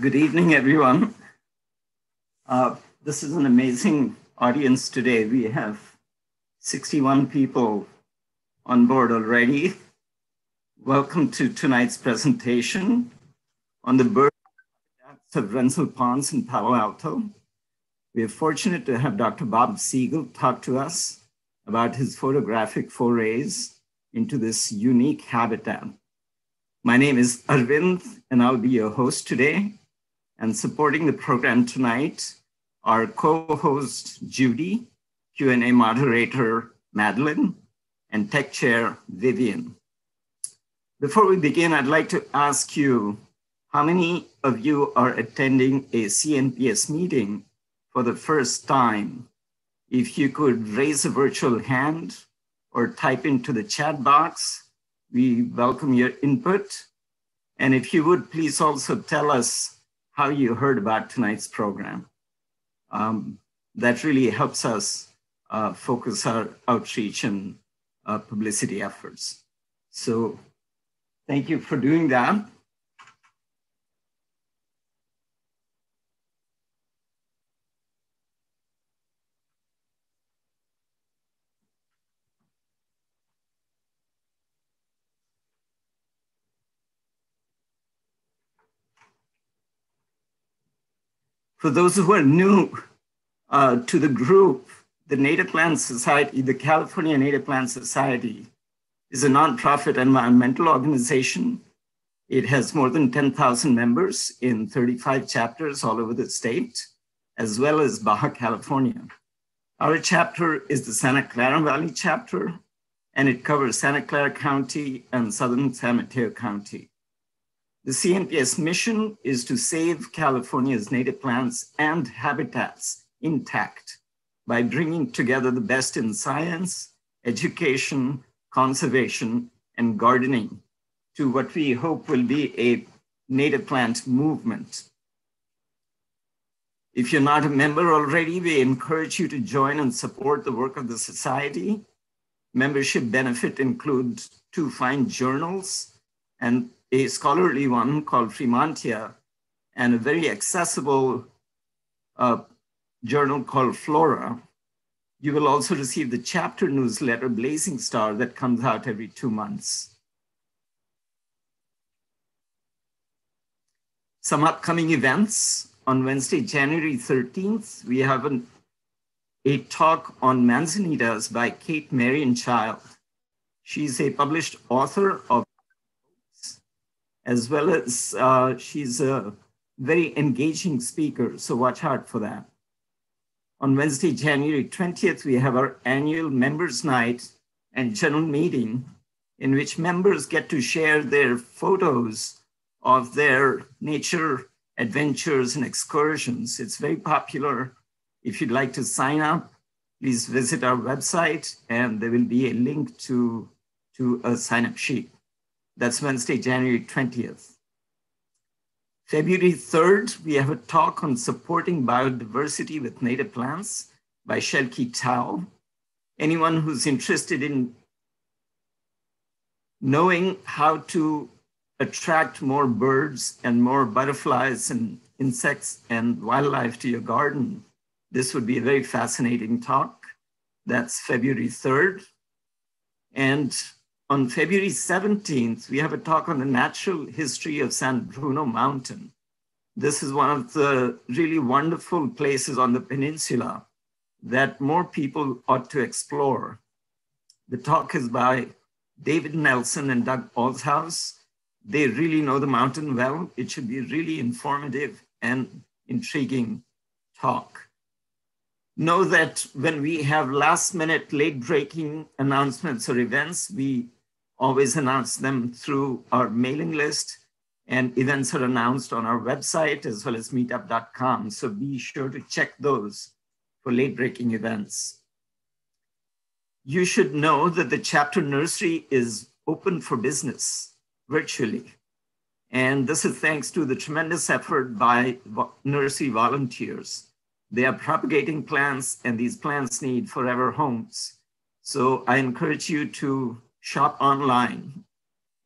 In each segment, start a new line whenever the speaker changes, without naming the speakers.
Good evening, everyone. Uh, this is an amazing audience today. We have 61 people on board already. Welcome to tonight's presentation on the bird of Renzel Ponds in Palo Alto. We are fortunate to have Dr. Bob Siegel talk to us about his photographic forays into this unique habitat. My name is Arvind, and I'll be your host today. And supporting the program tonight are co-host Judy, Q&A moderator Madeline, and tech chair Vivian. Before we begin, I'd like to ask you, how many of you are attending a CNPS meeting for the first time? If you could raise a virtual hand or type into the chat box, we welcome your input. And if you would please also tell us how you heard about tonight's program. Um, that really helps us uh, focus our outreach and uh, publicity efforts. So thank you for doing that. For those who are new uh, to the group, the Native Plant Society, the California Native Plant Society, is a nonprofit environmental organization. It has more than 10,000 members in 35 chapters all over the state, as well as Baja California. Our chapter is the Santa Clara Valley chapter, and it covers Santa Clara County and southern San Mateo County. The CNPS mission is to save California's native plants and habitats intact by bringing together the best in science, education, conservation, and gardening to what we hope will be a native plant movement. If you're not a member already, we encourage you to join and support the work of the Society. Membership benefit include two fine journals and a scholarly one called Fremontia and a very accessible uh, journal called Flora. You will also receive the chapter newsletter, Blazing Star, that comes out every two months. Some upcoming events. On Wednesday, January 13th, we have an, a talk on manzanitas by Kate Marianchild. She's a published author of as well as uh, she's a very engaging speaker, so watch out for that. On Wednesday, January 20th, we have our annual members night and general meeting in which members get to share their photos of their nature adventures and excursions. It's very popular. If you'd like to sign up, please visit our website and there will be a link to, to a sign up sheet. That's Wednesday, January 20th. February 3rd, we have a talk on supporting biodiversity with native plants by Shelky Tao. Anyone who's interested in knowing how to attract more birds and more butterflies and insects and wildlife to your garden, this would be a very fascinating talk. That's February 3rd. And on February 17th, we have a talk on the natural history of San Bruno Mountain. This is one of the really wonderful places on the peninsula that more people ought to explore. The talk is by David Nelson and Doug Allshouse. They really know the mountain well. It should be a really informative and intriguing talk. Know that when we have last minute late breaking announcements or events, we always announce them through our mailing list and events are announced on our website as well as meetup.com. So be sure to check those for late breaking events. You should know that the chapter nursery is open for business virtually. And this is thanks to the tremendous effort by nursery volunteers. They are propagating plants and these plants need forever homes. So I encourage you to shop online.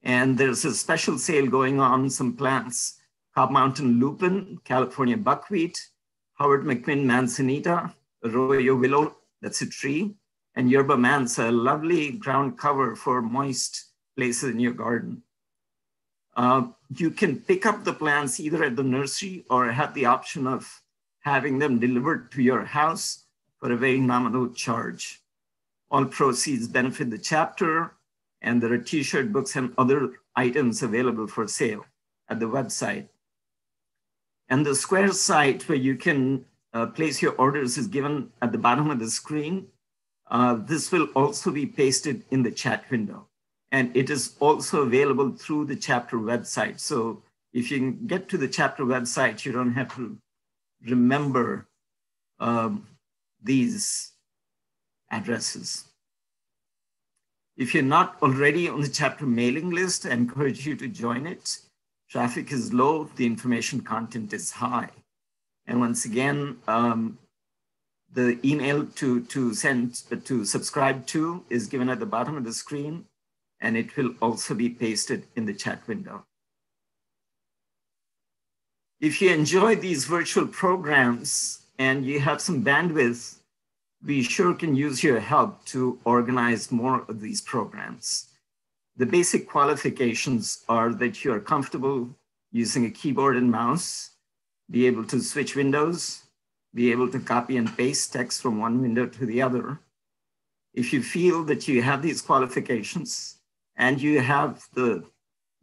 And there's a special sale going on, some plants Cobb Mountain lupin, California buckwheat, Howard McMinn manzanita, arroyo willow, that's a tree, and yerba mansa, a lovely ground cover for moist places in your garden. Uh, you can pick up the plants either at the nursery or have the option of having them delivered to your house for a very nominal charge. All proceeds benefit the chapter, and there are t-shirt books and other items available for sale at the website. And the square site where you can uh, place your orders is given at the bottom of the screen. Uh, this will also be pasted in the chat window. And it is also available through the chapter website. So if you can get to the chapter website, you don't have to remember um, these addresses. If you're not already on the chapter mailing list, I encourage you to join it. Traffic is low, the information content is high. And once again, um, the email to, to send, to subscribe to is given at the bottom of the screen, and it will also be pasted in the chat window. If you enjoy these virtual programs and you have some bandwidth, we sure can use your help to organize more of these programs. The basic qualifications are that you're comfortable using a keyboard and mouse, be able to switch windows, be able to copy and paste text from one window to the other. If you feel that you have these qualifications and you have the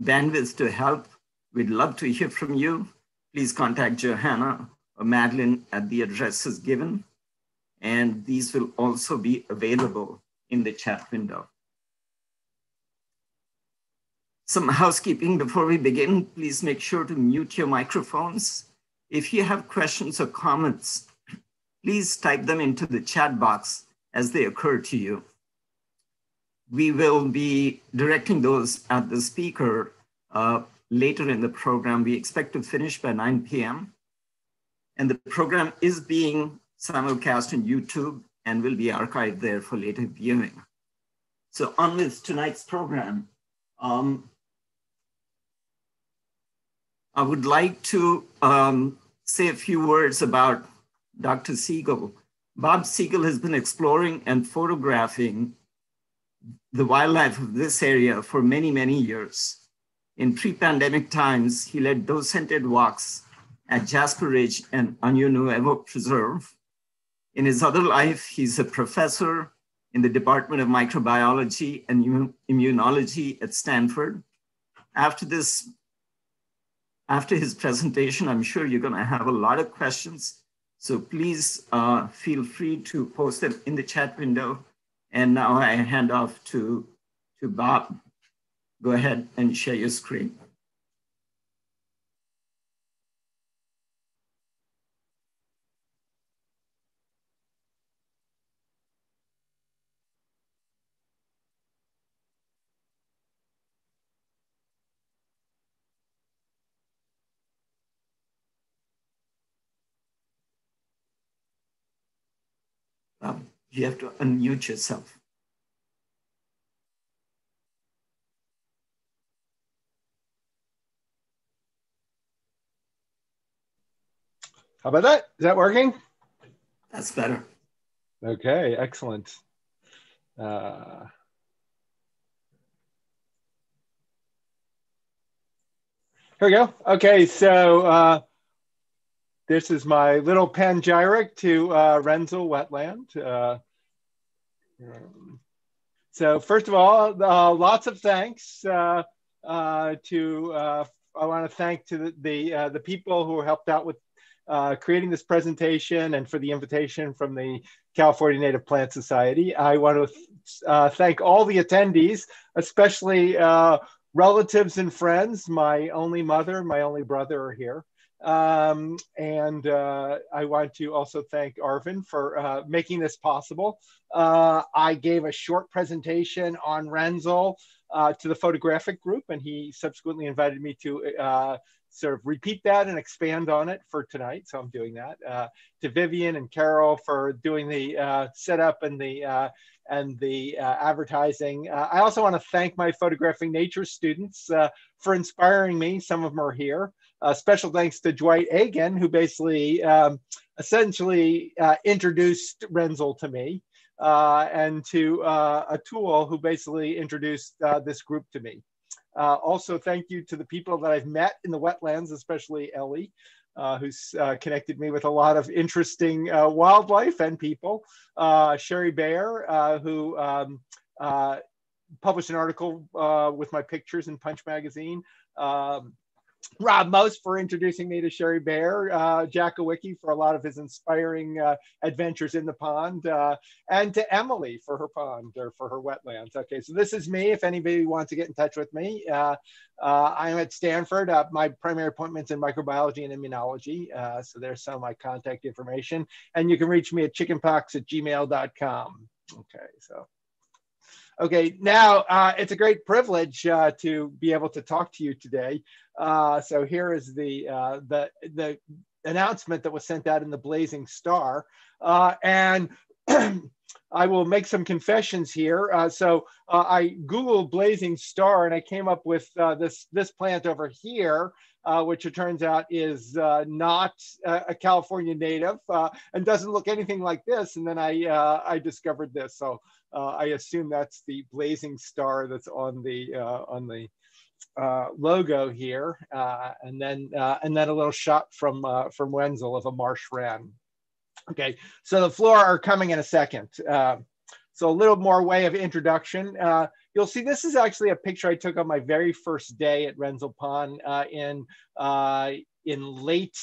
bandwidth to help, we'd love to hear from you. Please contact Johanna or Madeline at the addresses given and these will also be available in the chat window. Some housekeeping before we begin, please make sure to mute your microphones. If you have questions or comments, please type them into the chat box as they occur to you. We will be directing those at the speaker uh, later in the program. We expect to finish by 9 p.m. And the program is being simulcast on YouTube and will be archived there for later viewing. So on with tonight's program. Um, I would like to um, say a few words about Dr. Siegel. Bob Siegel has been exploring and photographing the wildlife of this area for many, many years. In pre-pandemic times, he led docented walks at Jasper Ridge and Año Nuevo Preserve, in his other life, he's a professor in the Department of Microbiology and Immunology at Stanford. After this, after his presentation, I'm sure you're gonna have a lot of questions. So please uh, feel free to post them in the chat window. And now I hand off to, to Bob. Go ahead and share your screen. Um, you have to unmute yourself.
How about that? Is that working?
That's better.
Okay, excellent. Uh, here we go. Okay, so uh, this is my little panegyric to uh, Renzel wetland. Uh, so first of all, uh, lots of thanks uh, uh, to, uh, I want to thank to the, the, the, people who helped out with creating this presentation and for the invitation from the California Native Plant Society. I want to thank all the attendees, especially relatives and friends. My only mother, my only brother are here. Um, and uh, I want to also thank Arvin for uh, making this possible. Uh, I gave a short presentation on Renzel uh, to the photographic group, and he subsequently invited me to uh, sort of repeat that and expand on it for tonight. So I'm doing that. Uh, to Vivian and Carol for doing the setup and the and the uh, advertising. Uh, I also want to thank my photographing nature students uh, for inspiring me. Some of them are here. Special thanks to Dwight Agan, who basically um, essentially introduced Renzel to me. and to Atul, who basically introduced this group to me. Uh, also, thank you to the people that I've met in the wetlands, especially Ellie, uh, who's uh, connected me with a lot of interesting uh, wildlife and people. Uh, Sherry Bear, uh, who um, published an article with my pictures in Punch Magazine. Um, Rob Most for introducing me to Sherry Bear, uh, Jack Awicki for a lot of his inspiring uh, adventures in the pond, uh, and to Emily for her pond or for her wetlands. Okay, so this is me. If anybody wants to get in touch with me, uh, uh, I'm at Stanford. Uh, my primary appointment's in microbiology and immunology. so there's some of my contact information. And you can reach me at chickenpox at gmail.com. Okay, so. Okay, now it's a great privilege to be able to talk to you today. Uh, so here is the, uh, the, the announcement that was sent out in the Blazing Star. Uh, and I will make some confessions here. Uh, so I Googled Blazing Star and I came up with this, this plant over here. Uh, which it turns out is uh, not a California native uh, and doesn't look anything like this. And then I, I discovered this. So uh, I assume that's the blazing star that's on the uh, on the uh, logo here, uh, and then uh, and then a little shot from uh, from Renzel of a marsh wren. Okay, so the flora are coming in a second. so a little more way of introduction. you'll see this is actually a picture I took on my very first day at Renzel Pond in in late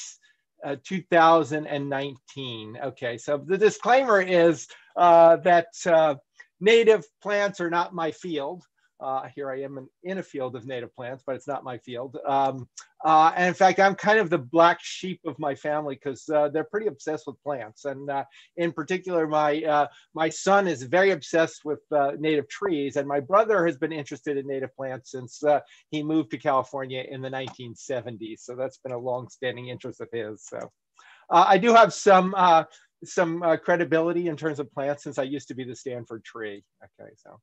uh, 2019. Okay, so the disclaimer is uh, that uh, native plants are not my field. Uh, here I am in, in, a field of native plants, but it's not my field. Um, uh, and in fact, I'm kind of the black sheep of my family because uh, they're pretty obsessed with plants. And uh, in particular, my uh, my son is very obsessed with uh, native trees, and my brother has been interested in native plants since he moved to California in the 1970s. So that's been a long-standing interest of his. So I do have some some credibility in terms of plants since I used to be the Stanford tree. Okay, so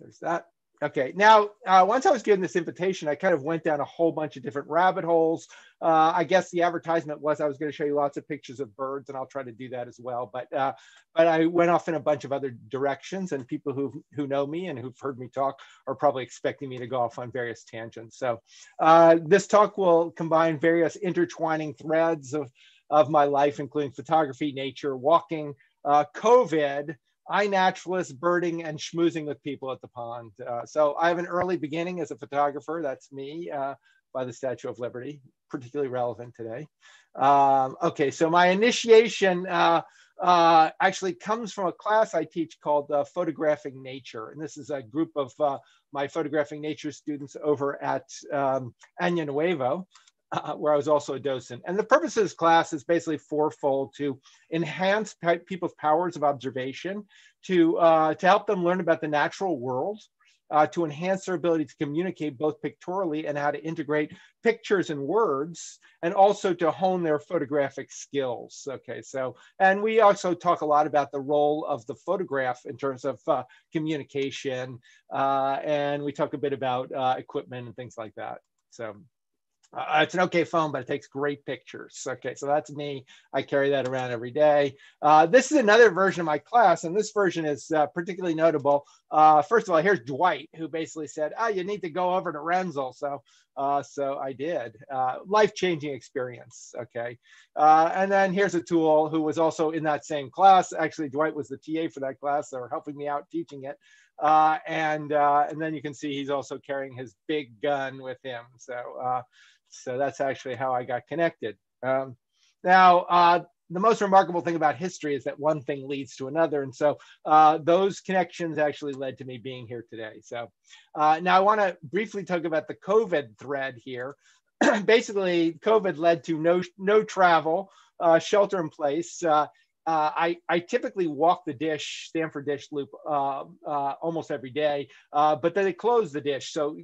there's that. Okay, now uh, once I was given this invitation, I kind of went down a whole bunch of different rabbit holes. Uh, I guess the advertisement was I was going to show you lots of pictures of birds, and I'll try to do that as well. But uh, but I went off in a bunch of other directions, and people who who know me and who've heard me talk are probably expecting me to go off on various tangents. So uh, this talk will combine various intertwining threads of of my life, including photography, nature, walking, uh, COVID, iNaturalist, birding, and schmoozing with people at the pond. Uh, so I have an early beginning as a photographer. That's me uh, by the Statue of Liberty, particularly relevant today. Um, okay, so my initiation uh, uh, actually comes from a class I teach called uh, Photographing Nature. And this is a group of uh, my Photographing Nature students over at um, Año Nuevo uh, where I was also a docent. And the purpose of this class is basically fourfold to enhance people's powers of observation, to, uh, to help them learn about the natural world, uh, to enhance their ability to communicate both pictorially and how to integrate pictures and words, and also to hone their photographic skills. Okay, so, and we also talk a lot about the role of the photograph in terms of uh, communication, uh, and we talk a bit about uh, equipment and things like that. So. Uh, it's an okay phone, but it takes great pictures. Okay, so that's me. I carry that around every day. Uh, this is another version of my class, and this version is uh, particularly notable. Uh, first of all, here's Dwight, who basically said, "Oh, you need to go over to Renzel." So, uh, so I did. Uh, life-changing experience. Okay, and then here's Atul who was also in that same class. Actually, Dwight was the TA for that class. They were helping me out teaching it. and and then you can see he's also carrying his big gun with him. So so that's actually how I got connected. Um, now, uh, the most remarkable thing about history is that one thing leads to another. And so uh, those connections actually led to me being here today. So uh, now I want to briefly talk about the COVID thread here. Basically, COVID led to no, no travel, uh, shelter in place. Uh, uh, I, I typically walk the dish, Stanford dish loop, uh, almost every day, but then they closed the dish. So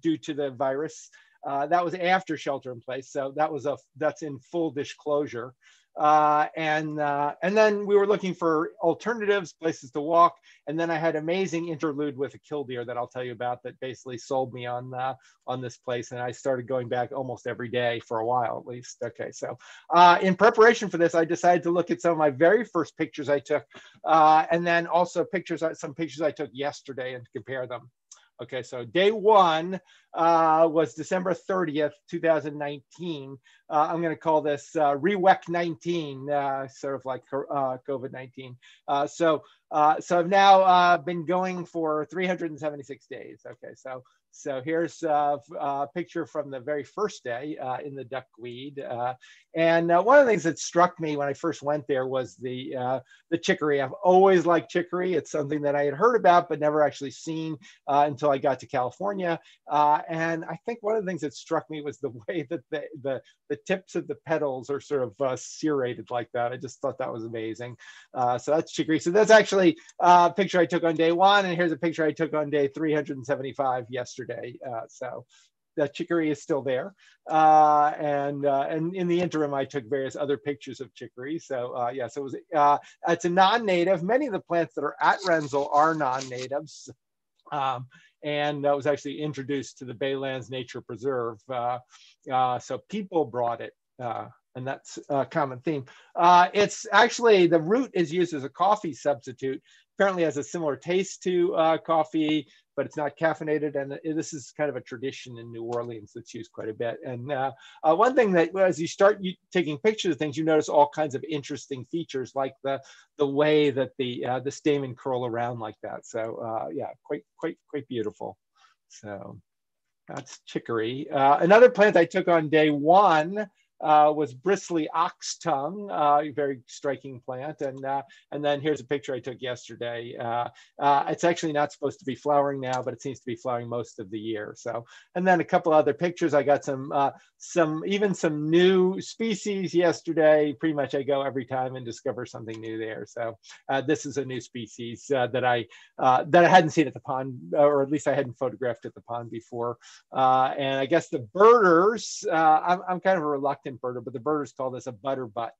due to the virus, uh, that was after shelter in place. So that was a that's in full disclosure. Uh, and uh, and then we were looking for alternatives, places to walk. And then I had amazing interlude with a killdeer that I'll tell you about that basically sold me on uh, on this place. And I started going back almost every day for a while at least. Okay, so uh, in preparation for this, I decided to look at some of my very first pictures I took, uh, and then also pictures some pictures I took yesterday and compare them. Okay, so day one uh, was December 30th, 2019. Uh, I'm going to call this uh, REWEC 19, uh, sort of like uh, COVID 19. Uh, so, uh, so I've now been going for 376 days. Okay, so so here's a, a, picture from the very first day uh, in the duckweed. Uh, and uh, one of the things that struck me when I first went there was the, uh, the chicory. I've always liked chicory. It's something that I had heard about, but never actually seen uh, until I got to California. Uh, and I think one of the things that struck me was the way that the, the, the tips of the petals are sort of serrated like that. I just thought that was amazing. so that's chicory. So that's actually a picture I took on day one. And here's a picture I took on day 375 yesterday yesterday. Uh, so the chicory is still there. Uh, and, uh, and in the interim, I took various other pictures of chicory. So uh, yes, it was, uh, it's a non-native. Many of the plants that are at Renzel are non-natives. Um, and that was actually introduced to the Baylands Nature Preserve. Uh, so people brought it and that's a common theme. It's actually the root is used as a coffee substitute. Apparently, has a similar taste to coffee but it's not caffeinated. And this is kind of a tradition in New Orleans that's used quite a bit. And uh, uh, one thing that as you start you, taking pictures of things, you notice all kinds of interesting features, like the the way that the uh, the stamen curl around like that. So uh, yeah, quite quite quite beautiful. So that's chicory. Uh, another plant I took on day one uh, was bristly ox tongue, uh, very striking plant. And, uh, and then here's a picture I took yesterday. Uh, uh, it's actually not supposed to be flowering now, but it seems to be flowering most of the year. So, and then a couple other pictures. I got some, uh, some even some new species yesterday. Pretty much I go every time and discover something new there. So this is a new species that I that I hadn't seen at the pond, or at least I hadn't photographed at the pond before. and I guess the birders, I'm, I'm kind of a reluctant but the birders call this a butterbutt.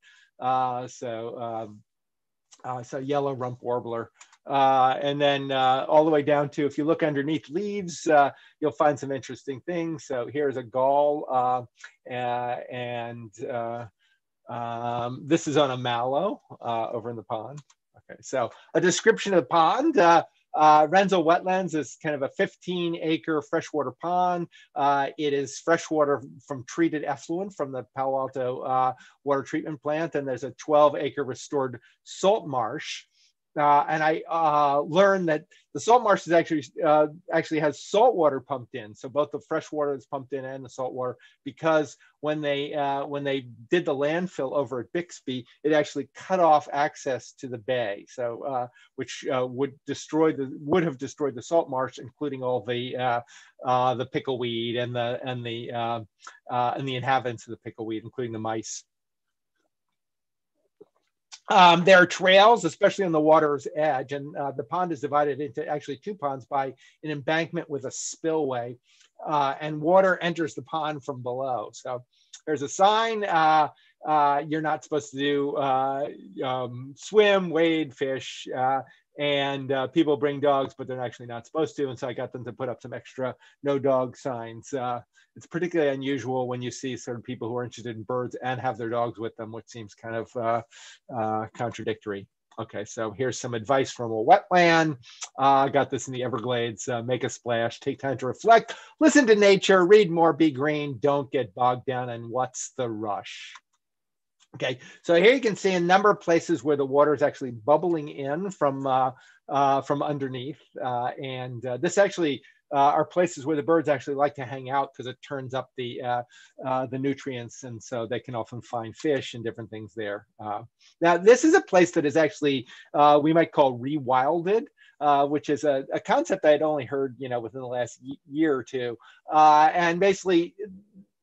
Uh, so, um, uh, so yellow rump warbler. Uh, and then uh, all the way down to, if you look underneath leaves, uh, you'll find some interesting things. So here's a gall uh, and um, this is on a mallow over in the pond. Okay, so a description of the pond. Uh, Renzel Wetlands is kind of a 15 acre freshwater pond. Uh, it is freshwater from treated effluent from the Palo Alto uh, water treatment plant. And there's a 12 acre restored salt marsh uh, and I uh, learned that the salt marsh is actually uh, actually has salt water pumped in, so both the fresh water is pumped in and the salt water. Because when they uh, when they did the landfill over at Byxbee, it actually cut off access to the bay, so uh, which uh, would destroy the would have destroyed the salt marsh, including all the the pickleweed and the and the and the inhabitants of the pickleweed, including the mice. Um, there are trails, especially on the water's edge, and uh, the pond is divided into actually two ponds by an embankment with a spillway, uh, and water enters the pond from below. So there's a sign. Uh, uh you're not supposed to do uh, um, swim, wade, fish, uh, and uh, people bring dogs, but they're actually not supposed to. And so I got them to put up some extra no dog signs. Uh, it's particularly unusual when you see certain people who are interested in birds and have their dogs with them, which seems kind of uh, uh contradictory. Okay, so here's some advice from a wetland. Uh, I got this in the Everglades. Uh, make a splash, take time to reflect, listen to nature, read more, be green, don't get bogged down in what's the rush. Okay, so here you can see a number of places where the water is actually bubbling in from uh, uh, from underneath, uh, and uh, this actually uh, are places where the birds actually like to hang out because it turns up the uh, the nutrients, and so they can often find fish and different things there. now, this is a place that is actually we might call rewilded. Uh, which is a, a, concept I had only heard, you know, within the last year or two. Uh, and basically,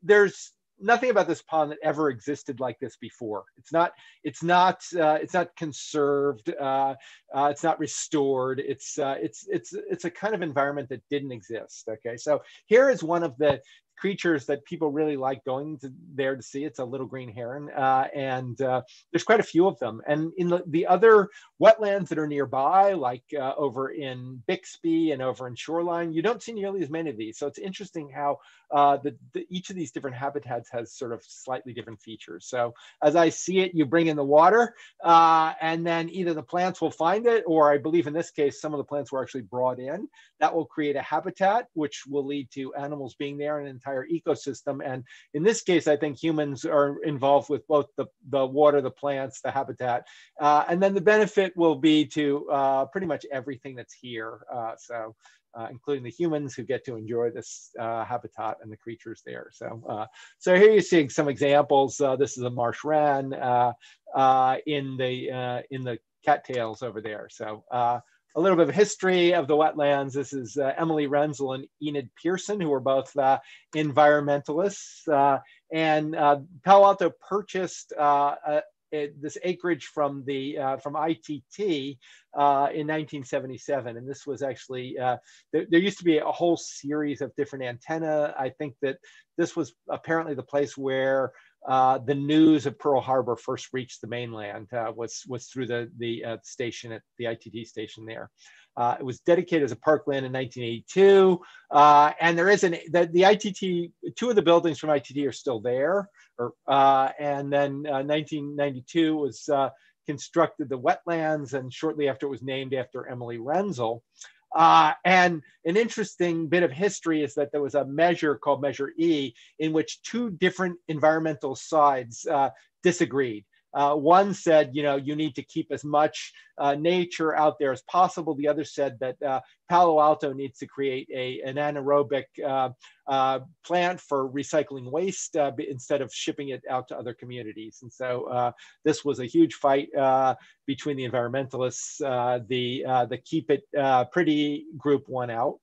there's nothing about this pond that ever existed like this before. It's not, it's not, uh, it's not conserved. Uh, uh, it's not restored. It's, uh, it's, it's, it's a kind of environment that didn't exist. Okay, so here is one of the creatures that people really like going to there to see. It's a little green heron, uh, and uh, there's quite a few of them. And in the, the other wetlands that are nearby, like uh, over in Byxbee and over in Shoreline, you don't see nearly as many of these. So it's interesting how uh, the, the, each of these different habitats has sort of slightly different features. So as I see it, you bring in the water, uh, and then either the plants will find it, or I believe in this case, some of the plants were actually brought in. That will create a habitat, which will lead to animals being there and an entire ecosystem. And in this case, I think humans are involved with both the, the water, the plants, the habitat. Uh, and then the benefit will be to uh, pretty much everything that's here. Uh, so uh, including the humans who get to enjoy this uh, habitat and the creatures there. So, uh, so here you're seeing some examples. This is a marsh wren in the in the cattails over there. So. A little bit of history of the wetlands. This is Emily Renzel and Enid Pearson, who were both environmentalists. and Palo Alto purchased a, it, this acreage from the uh, from ITT uh, in 1977, and this was actually uh, there, there, used to be a whole series of different antenna. I think that this was apparently the place where uh, the news of Pearl Harbor first reached the mainland uh, was was through the the uh, station at the ITT station there. Uh, it was dedicated as a parkland in 1982, uh, and there is an the, the ITT. Two of the buildings from ITT are still there, or, and then 1992 was constructed the wetlands, and shortly after it was named after Emily Renzel. Uh, and an interesting bit of history is that there was a measure called Measure E in which two different environmental sides uh, disagreed. Uh, one said, you know, you need to keep as much uh, nature out there as possible. The other said that uh, Palo Alto needs to create a, an anaerobic uh, uh, plant for recycling waste uh, instead of shipping it out to other communities. And so this was a huge fight between the environmentalists. the, the Keep It Pretty group won out.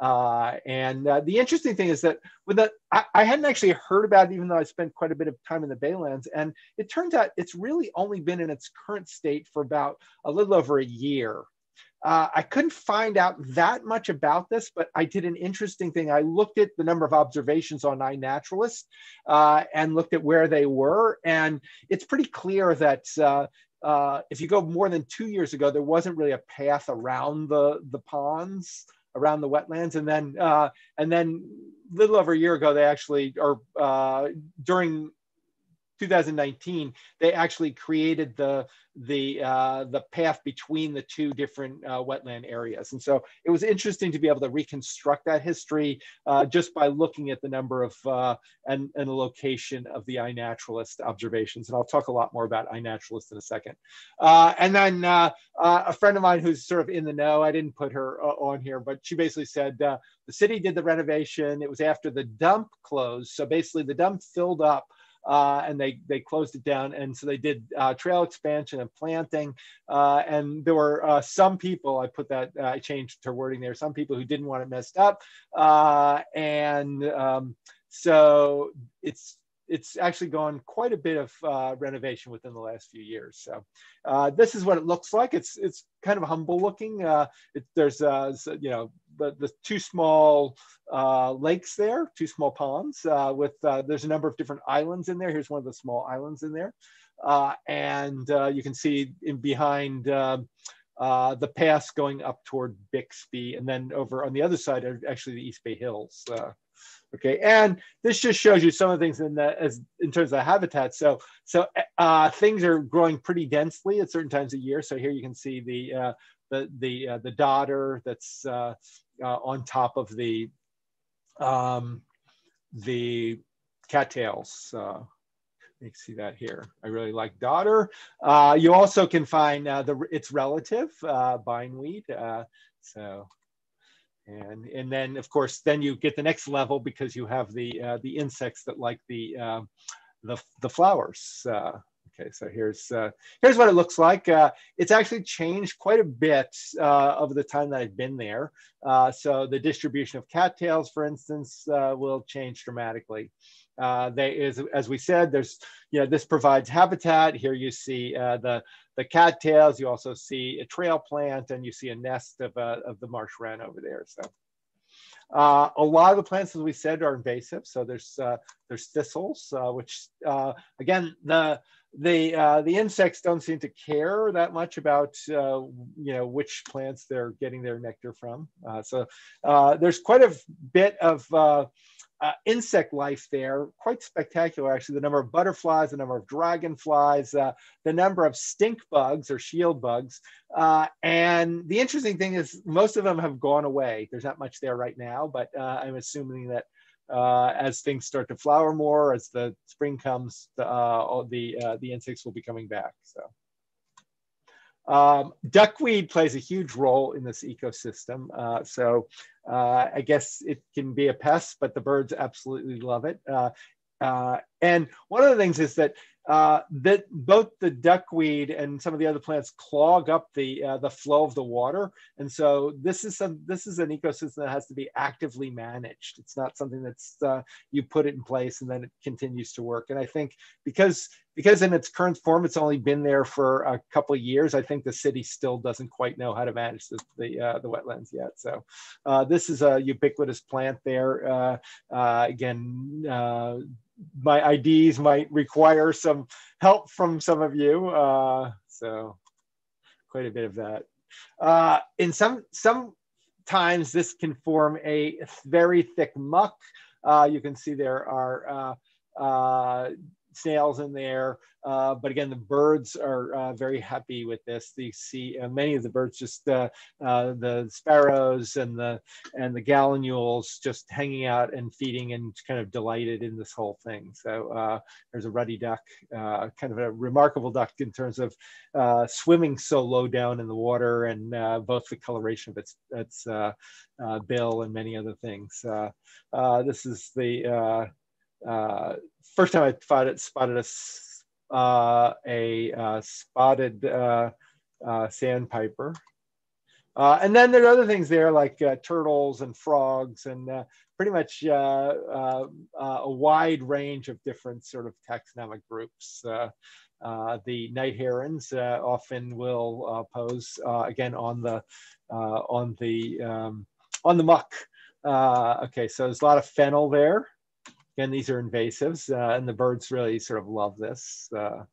Uh, and uh, the interesting thing is that with that, I, I, hadn't actually heard about it, even though I spent quite a bit of time in the Baylands. And it turns out it's really only been in its current state for about a little over a year. Uh, I couldn't find out that much about this, but I did an interesting thing. I looked at the number of observations on iNaturalist uh, and looked at where they were. And it's pretty clear that uh, if you go more than two years ago, there wasn't really a path around the, the ponds around the wetlands. And then, uh, and then little over a year ago, they actually, or uh, during 2019, they actually created the the uh, the path between the two different uh, wetland areas, and so it was interesting to be able to reconstruct that history uh, just by looking at the number of uh, and and the location of the iNaturalist observations. And I'll talk a lot more about iNaturalist in a second. Uh, and then uh, a friend of mine who's sort of in the know, I didn't put her on here, but she basically said the city did the renovation. It was after the dump closed, so basically the dump filled up uh, and they they closed it down. And so they did uh, trail expansion and planting. Uh, and there were uh, some people, I put that, uh, I changed her wording there, some people who didn't want it messed up. Uh, and um, so it's it's actually gone quite a bit of uh, renovation within the last few years. So uh, this is what it looks like. It's it's kind of humble looking. Uh, it, there's uh, you know the, the two small uh, lakes there, two small ponds uh, with there's a number of different islands in there. Here's one of the small islands in there, and you can see in behind. Um, the pass going up toward Byxbee, and then over on the other side are actually the East Bay Hills. Okay, and this just shows you some of the things in the as in terms of habitat. So so uh, things are growing pretty densely at certain times of year. So here you can see the uh, the the uh, the that's uh, uh, on top of the um, the cattails. Uh, you can see that here. I really like dodder. Uh, you also can find uh, the its relative, uh, bindweed. Uh, so and and then of course then you get the next level because you have the uh, the insects that like the uh, the the flowers. Uh, okay, so here's uh, here's what it looks like. Uh, it's actually changed quite a bit uh, over the time that I've been there. so the distribution of cattails, for instance, will change dramatically. They is as we said, there's you know this provides habitat. Here you see the the cattails. You also see a trail plant, and you see a nest of uh, of the marsh wren over there. So. Uh, a lot of the plants, as we said, are invasive. So there's uh, there's thistles, uh, which uh, again the the uh, the insects don't seem to care that much about you know which plants they're getting their nectar from. so there's quite a bit of uh, insect life there, quite spectacular actually. The number of butterflies, the number of dragonflies, uh, the number of stink bugs or shield bugs. Uh, and the interesting thing is, most of them have gone away. There's not much there right now, but uh, I'm assuming that uh, as things start to flower more, as the spring comes, the uh, the, the insects will be coming back. So. Um, duckweed plays a huge role in this ecosystem. Uh, so uh, I guess it can be a pest, but the birds absolutely love it. Uh, uh and one of the things is that uh, that both the duckweed and some of the other plants clog up the uh, the flow of the water, and so this is some this is an ecosystem that has to be actively managed. It's not something that's uh, you put it in place and then it continues to work. And I think because because in its current form it's only been there for a couple of years, I think the city still doesn't quite know how to manage the the, uh, the wetlands yet. So uh, this is a ubiquitous plant there. Again my IDs might require some help from some of you. Uh, so quite a bit of that. Uh, in some some times this can form a very thick muck. Uh, you can see there are uh, uh, snails in there. Uh, but again, the birds are uh, very happy with this. They see uh, many of the birds, just uh, uh, the sparrows and the and the gallinules, just hanging out and feeding and kind of delighted in this whole thing. So uh, there's a ruddy duck, kind of a remarkable duck in terms of swimming so low down in the water and both the coloration of its its bill and many other things. this is the uh, first time I spotted, spotted a, uh, a uh, spotted uh, uh, sandpiper. Uh, and then there are other things there like turtles and frogs and pretty much a wide range of different sort of taxonomic groups. the night herons often will pose again on the on the um, on the muck. okay, so there's a lot of fennel there. Again, these are invasives, uh, and the birds really sort of love this. Uh,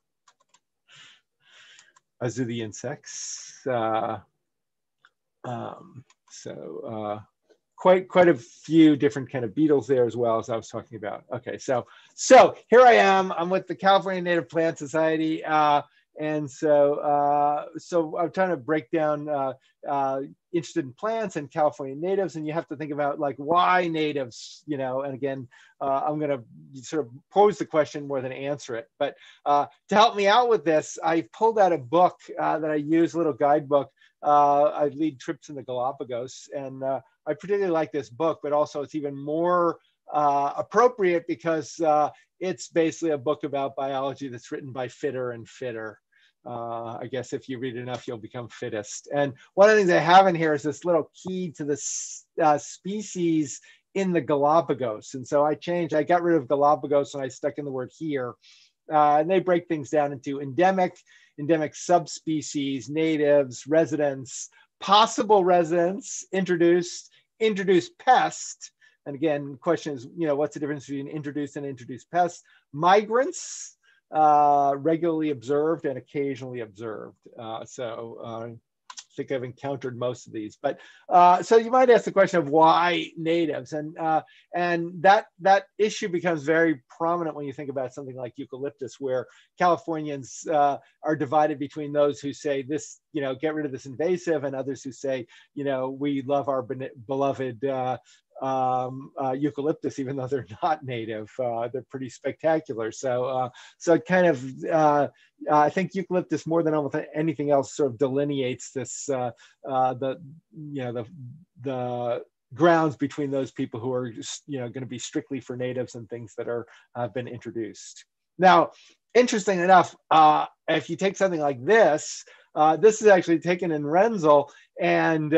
as do the insects. Uh, um, so uh, quite quite a few different kind of beetles there as well as I was talking about. Okay, so so here I am. I'm with the California Native Plant Society. Uh, and so, uh, so I'm trying to break down uh, uh, interested in plants and California natives, and you have to think about like why natives, you know. And again, uh, I'm going to sort of pose the question more than answer it. But uh, to help me out with this, I pulled out a book uh, that I use, a little guidebook. I lead trips in the Galapagos, and I particularly like this book, but also it's even more appropriate because it's basically a book about biology that's written by fitter and fitter. Uh, I guess if you read enough, you'll become fittest. And one of the things I have in here is this little key to the uh, species in the Galapagos. And so I changed, I got rid of Galapagos and I stuck in the word here. Uh, and they break things down into endemic, endemic subspecies, natives, residents, possible residents, introduced, introduced pest. And again, question is, you know, what's the difference between introduced and introduced pests? Migrants, uh, regularly observed and occasionally observed. Uh, so uh, I think I've encountered most of these. But uh, so you might ask the question of why natives, and uh, and that that issue becomes very prominent when you think about something like eucalyptus, where Californians uh, are divided between those who say this, you know, get rid of this invasive, and others who say, you know, we love our beloved um, uh, eucalyptus, even though they're not native. Uh, they're pretty spectacular. So, uh, so it kind of, uh, I think eucalyptus more than almost anything else sort of delineates this, uh, uh, the, you know, the, the grounds between those people who are just, you know, going to be strictly for natives and things that are have been introduced. Now, interesting enough, if you take something like this, this is actually taken in Renzel and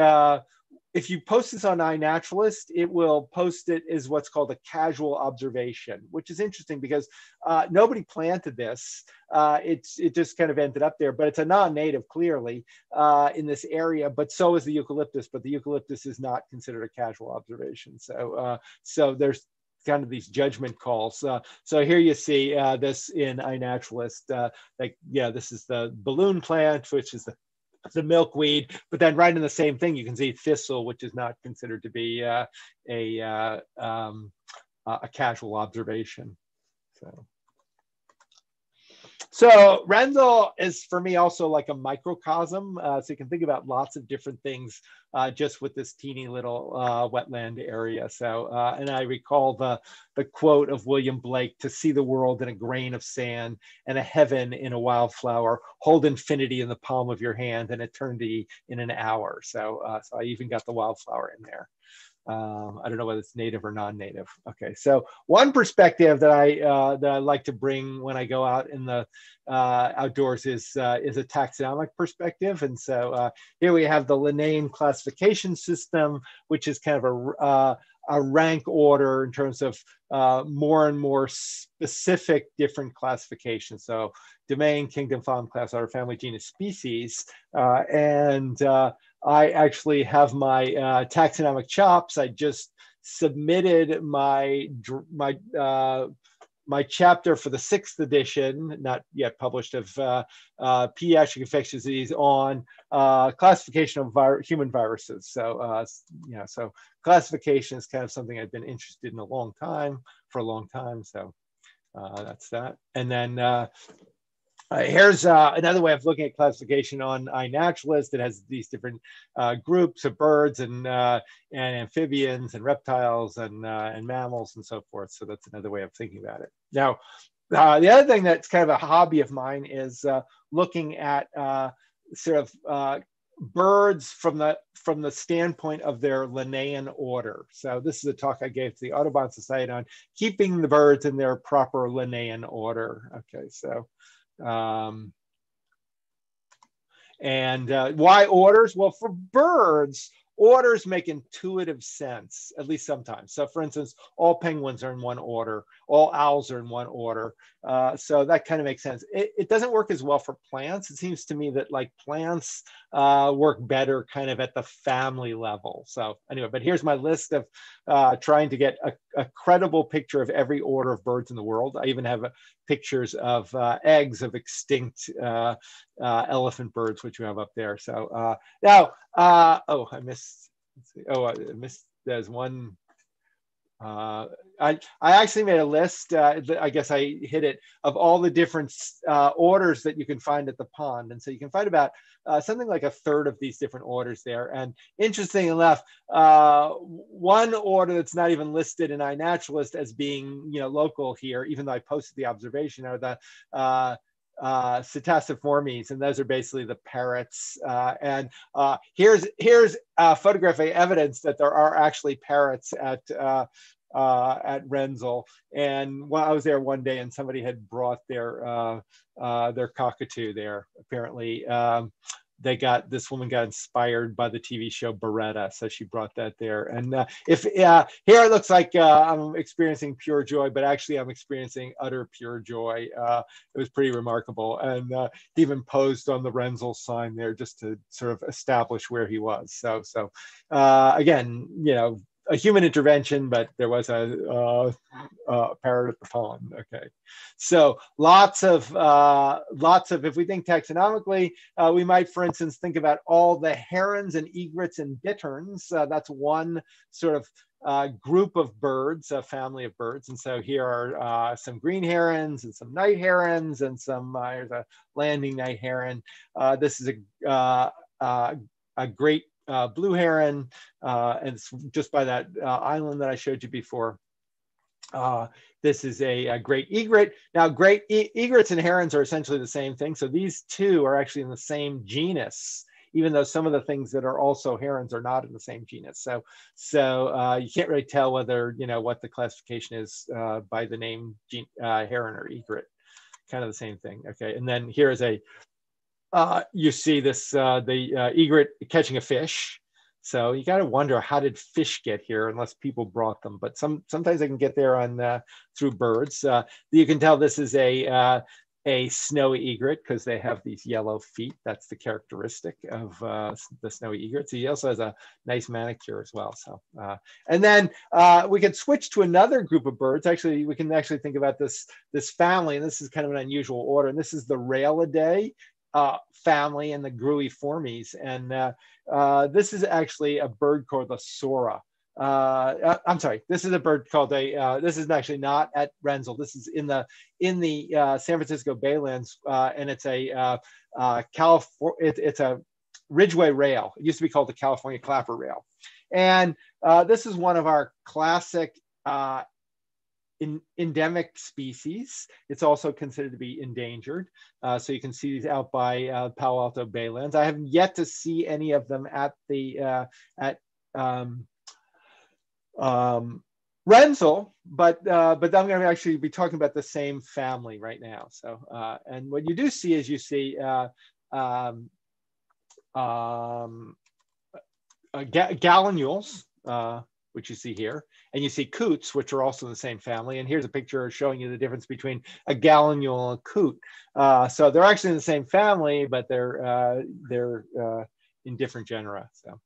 if you post this on iNaturalist, it will post it as what's called a casual observation, which is interesting because uh, nobody planted this. Uh, it's it just kind of ended up there, but it's a non-native clearly uh, in this area. But so is the eucalyptus, but the eucalyptus is not considered a casual observation. So uh, so there's kind of these judgment calls. Uh, so here you see uh, this in iNaturalist. Uh, like, yeah, this is the balloon plant, which is the the milkweed, but then right in the same thing, you can see thistle, which is not considered to be uh, a, uh, um, a casual observation. So. So Renzel is for me also like a microcosm. Uh, so you can think about lots of different things uh, just with this teeny little uh, wetland area. So, uh, and I recall the, the quote of William Blake, to see the world in a grain of sand and a heaven in a wildflower, hold infinity in the palm of your hand and eternity in an hour. So, uh, so I even got the wildflower in there. Um, I don't know whether it's native or non-native. Okay, so one perspective that I uh, that I like to bring when I go out in the uh, outdoors is uh, is a taxonomic perspective, and so uh, here we have the Linnaean classification system, which is kind of a uh, a rank order in terms of uh, more and more specific different classifications. So domain, kingdom, phylum, class, order, family, genus, species, and I actually have my uh, taxonomic chops. I just submitted my my uh, my chapter for the sixth edition, not yet published, of uh, uh, pediatric infectious disease on uh, classification of vir human viruses. So, uh, yeah, so classification is kind of something I've been interested in a long time, for a long time. So uh, that's that. And then uh, here's uh, another way of looking at classification on iNaturalist. It has these different uh, groups of birds and, uh, and amphibians and reptiles and, uh, and mammals and so forth. So that's another way of thinking about it. Now, uh, the other thing that's kind of a hobby of mine is looking at sort of birds from the from the standpoint of their Linnaean order. So this is a talk I gave to the Audubon Society on keeping the birds in their proper Linnaean order. Okay, so um, and uh, why orders? Well, for birds, orders make intuitive sense, at least sometimes. So, for instance, all penguins are in one order, all owls are in one order. Uh, so that kind of makes sense. It, it, doesn't work as well for plants. It seems to me that like plants uh, work better kind of at the family level. So anyway, but here's my list of uh, trying to get a, a, credible picture of every order of birds in the world. I even have uh, pictures of uh, eggs of extinct uh, elephant birds, which you have up there. So now, oh, I missed, oh, I missed, there's one uh, I, I actually made a list, uh, I guess I hit it, of all the different uh, orders that you can find at the pond. And so you can find about uh, something like a third of these different orders there. And interesting enough, uh, one order that's not even listed in iNaturalist as being you know local here, even though I posted the observation, are the uh, Psittaciformes, and those are basically the parrots. Uh, and uh, here's here's photographic evidence that there are actually parrots at uh, uh, at Renzel. And well, I was there one day, and somebody had brought their uh, uh, their cockatoo there. Apparently, um, they got this woman got inspired by the TV show Baretta, so she brought that there. And uh, if uh, here it looks like uh, I'm experiencing pure joy, but actually I'm experiencing utter pure joy. Uh, it was pretty remarkable, and uh, he even posed on the Renzel sign there just to sort of establish where he was. So, so uh, again, you know, a human intervention, but there was a, uh, a parrot at the pond. Okay, so lots of uh, lots of. If we think taxonomically, uh, we might, for instance, think about all the herons and egrets and bitterns. Uh, that's one sort of uh, group of birds, a family of birds. And so here are uh, some green herons and some night herons and some, uh, here's a landing night heron. Uh, this is a, a great uh, blue heron, uh, and just by that uh, island that I showed you before. Uh, this is a, a, great egret. Now, great e egrets and herons are essentially the same thing. So these two are actually in the same genus, even though some of the things that are also herons are not in the same genus. So, so uh, you can't really tell whether you know what the classification is uh, by the name heron or egret. Kind of the same thing. Okay, and then here is a uh, you see this, uh, the uh, egret catching a fish. So you got to wonder how did fish get here unless people brought them. But some sometimes they can get there on uh, through birds. You can tell this is a a snowy egret because they have these yellow feet. That's the characteristic of uh, the snowy egret. So he also has a nice manicure as well. So, uh, and then uh, we can switch to another group of birds. Actually, we can actually think about this this family, and this is kind of an unusual order. And this is the rail Rallidae uh, family and the Gruiformes. And uh, uh, this is actually a bird called the Sora. Uh, uh, I'm sorry. This is a bird called a. Uh, this is actually not at Renzel. This is in the in the San Francisco Baylands, and it's a California. It, it's a Ridgway rail. It used to be called the California clapper rail, and this is one of our classic in, endemic species. It's also considered to be endangered. Uh, so you can see these out by uh, Palo Alto Baylands. I have yet to see any of them at the uh, at um, um, Renzel, but uh, but I'm going to actually be talking about the same family right now. So uh, and what you do see is you see uh, um, um, uh, ga gallinules, uh, which you see here, and you see coots, which are also in the same family. And here's a picture showing you the difference between a gallinule and a coot. Uh, so they're actually in the same family, but they're uh, they're uh, in different genera. So.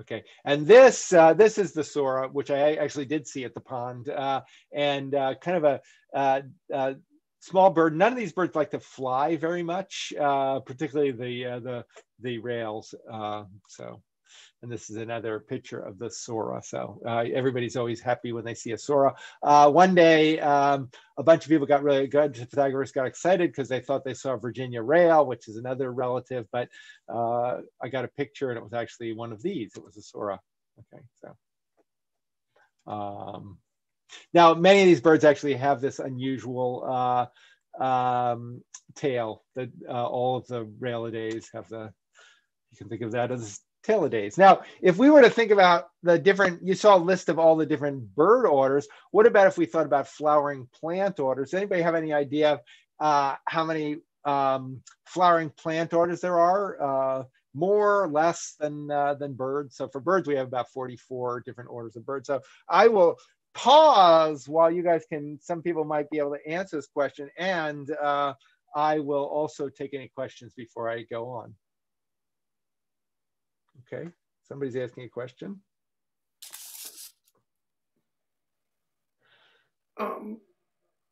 Okay, and this uh, this is the Sora, which I actually did see at the pond, uh, and uh, kind of a uh, uh, small bird. None of these birds like to fly very much, uh, particularly the the the rails. so and this is another picture of the Sora. So uh, everybody's always happy when they see a Sora. Uh, one day, um, a bunch of people got really good. Photographers got excited because they thought they saw Virginia rail, which is another relative. But uh, I got a picture and it was actually one of these. It was a Sora. Okay, so. Um, now, many of these birds actually have this unusual uh, um, tail that uh, all of the railidaes have the, you can think of that as Tailidaes. Now, if we were to think about the different, you saw a list of all the different bird orders. What about if we thought about flowering plant orders? Anybody have any idea uh, how many um, flowering plant orders there are? Uh, more or less than uh, than birds. So for birds, we have about 44 different orders of birds. So I will pause while you guys can, some people might be able to answer this question. And uh, I will also take any questions before I go on. Okay, somebody's asking a question.
Um,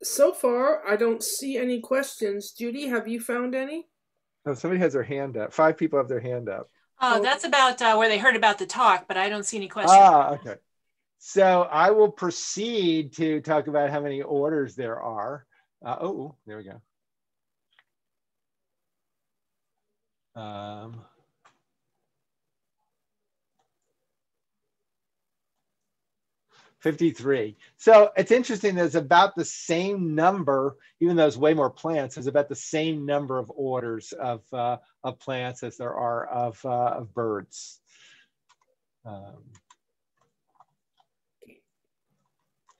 so far, I don't see any questions. Judy, have you found any?
Oh, somebody has their hand up. Five people have their hand up.
Oh, that's about uh, where they heard about the talk, but I don't see any questions.
Ah, okay. So I will proceed to talk about how many orders there are. Uh, oh, there we go. Um, 53. So it's interesting. There's about the same number, even though it's way more plants. There's about the same number of orders of uh, of plants as there are of uh, of birds. Um,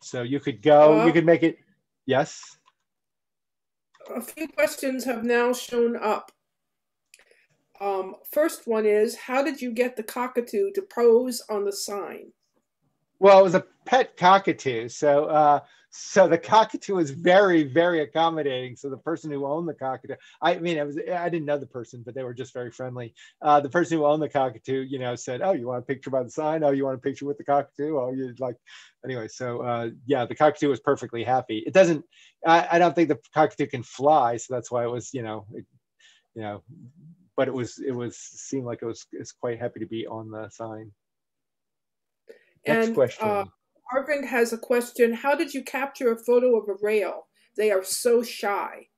so you could go. you could make it. Yes.
A few questions have now shown up. Um, first one is, how did you get the cockatoo to pose on the sign?
Well, it was a pet cockatoo. So, uh, so the cockatoo was very, very accommodating. So the person who owned the cockatoo, I mean, it was, I didn't know the person, but they were just very friendly. Uh, the person who owned the cockatoo, you know, said, "Oh, you want a picture by the sign? Oh, you want a picture with the cockatoo? Oh, you'd like." Anyway, so uh, yeah, the cockatoo was perfectly happy. It doesn't. I, I don't think the cockatoo can fly, so that's why it was, you know, it, you know, but it was, it was seemed like it was, it's quite happy to be on the sign.
Next and, question. Uh, Arvind has a question. How did you capture a photo of a rail? They are so shy.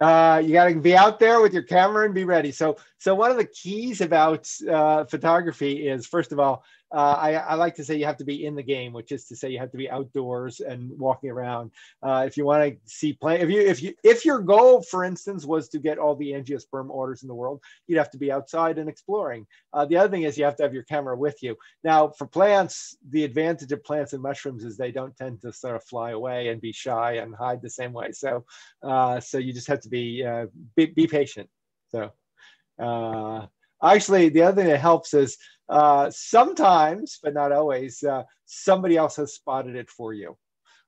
Uh, you got to be out there with your camera and be ready. So, so one of the keys about uh, photography is, first of all, uh, I, I, like to say you have to be in the game, which is to say you have to be outdoors and walking around. Uh, if you want to see play, if you if you if your goal, for instance, was to get all the angiosperm orders in the world, you'd have to be outside and exploring. Uh, the other thing is you have to have your camera with you. Now, for plants, the advantage of plants and mushrooms is they don't tend to sort of fly away and be shy and hide the same way. So, uh, so you just have to be uh, be, be patient. So. Uh, actually, the other thing that helps is uh, sometimes, but not always, uh, somebody else has spotted it for you.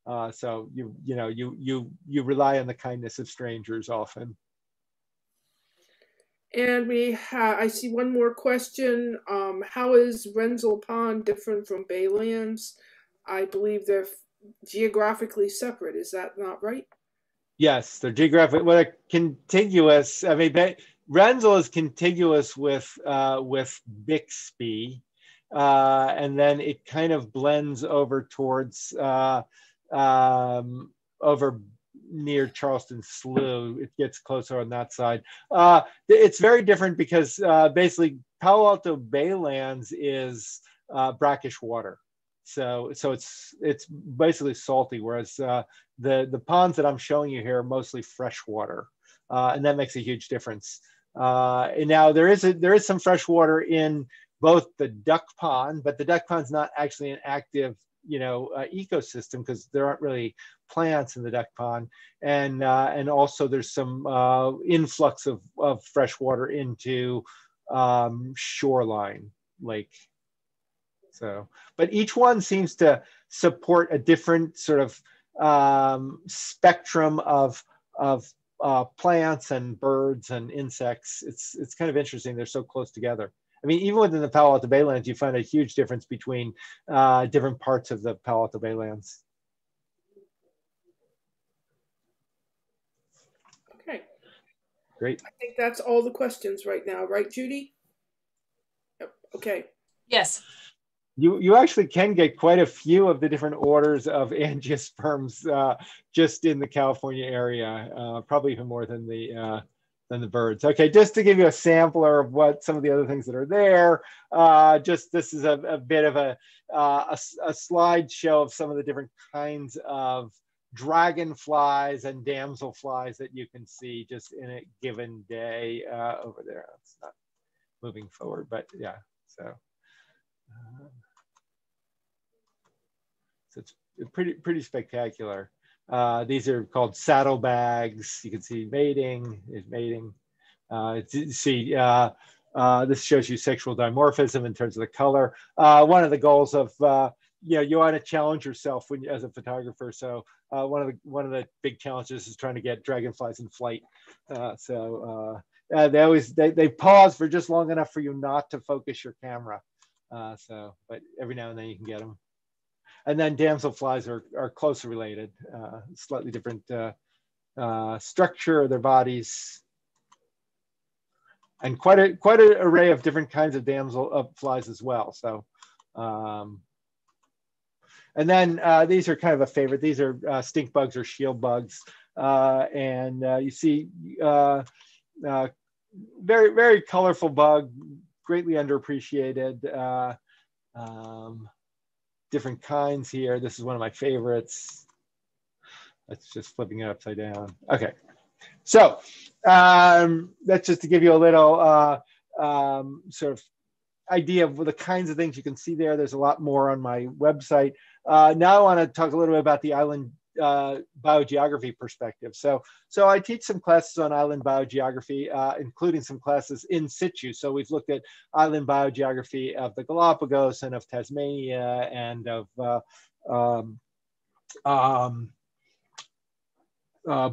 Uh, so you you know you you you rely on the kindness of strangers often.
And we have, I see one more question. Um, how is Renzel Pond different from Baylands? I believe they're geographically separate. Is that not right?
Yes, they're geographic. Well, they're contiguous. I mean, Bay, Renzel is contiguous with uh, with Byxbee, uh, and then it kind of blends over towards uh, um, over near Charleston Slough. It gets closer on that side. Uh, it's very different because uh, basically Palo Alto Baylands is uh, brackish water. So, so it's it's basically salty, whereas uh, the the ponds that I'm showing you here are mostly fresh water, uh, and that makes a huge difference. Uh, and now there is a, there is some fresh water in both the duck pond, but the duck pond's not actually an active you know uh, ecosystem because there aren't really plants in the duck pond. And uh, and also there's some uh, influx of, of fresh water into um, shoreline lake. So but each one seems to support a different sort of um, spectrum of of uh, plants and birds and insects it's it's kind of interesting they're so close together I mean, even within the Palo Alto Baylands, you find a huge difference between uh, different parts of the Palo Alto Baylands.
Okay.
Great.
I think that's all the questions right now, right, Judy? Yep. Okay.
Yes.
You, you actually can get quite a few of the different orders of angiosperms uh, just in the California area, uh, probably even more than the uh, than the birds. Okay, just to give you a sampler of what some of the other things that are there, uh, just this is a, a bit of a, uh, a, a slideshow of some of the different kinds of dragonflies and damselflies that you can see just in a given day uh, over there. It's not moving forward, but yeah, so. Uh, so it's pretty, pretty spectacular. Uh, these are called saddlebags. You can see mating is mating. Uh, see, uh, uh, this shows you sexual dimorphism in terms of the color. Uh, one of the goals of uh, you know you want to challenge yourself when as a photographer. So one of the one of the big challenges is trying to get dragonflies in flight. So they always they, they pause for just long enough for you not to focus your camera. So, but every now and then you can get them and then damselflies are, are closely related, uh, slightly different uh, uh, structure of their bodies, and quite a quite an array of different kinds of damsel of flies as well. So, um, and then uh, these are kind of a favorite. These are uh, stink bugs or shield bugs, uh, and you see very very colorful bug, greatly underappreciated. Um, different kinds here. This is one of my favorites. That's just flipping it upside down. Okay. So um, that's just to give you a little uh, um, sort of idea of the kinds of things you can see there. There's a lot more on my website. Uh, now I want to talk a little bit about the island uh, biogeography perspective. So, so I teach some classes on island biogeography, uh, including some classes in situ. So we've looked at island biogeography of the Galapagos and of Tasmania and of uh, um, um, uh,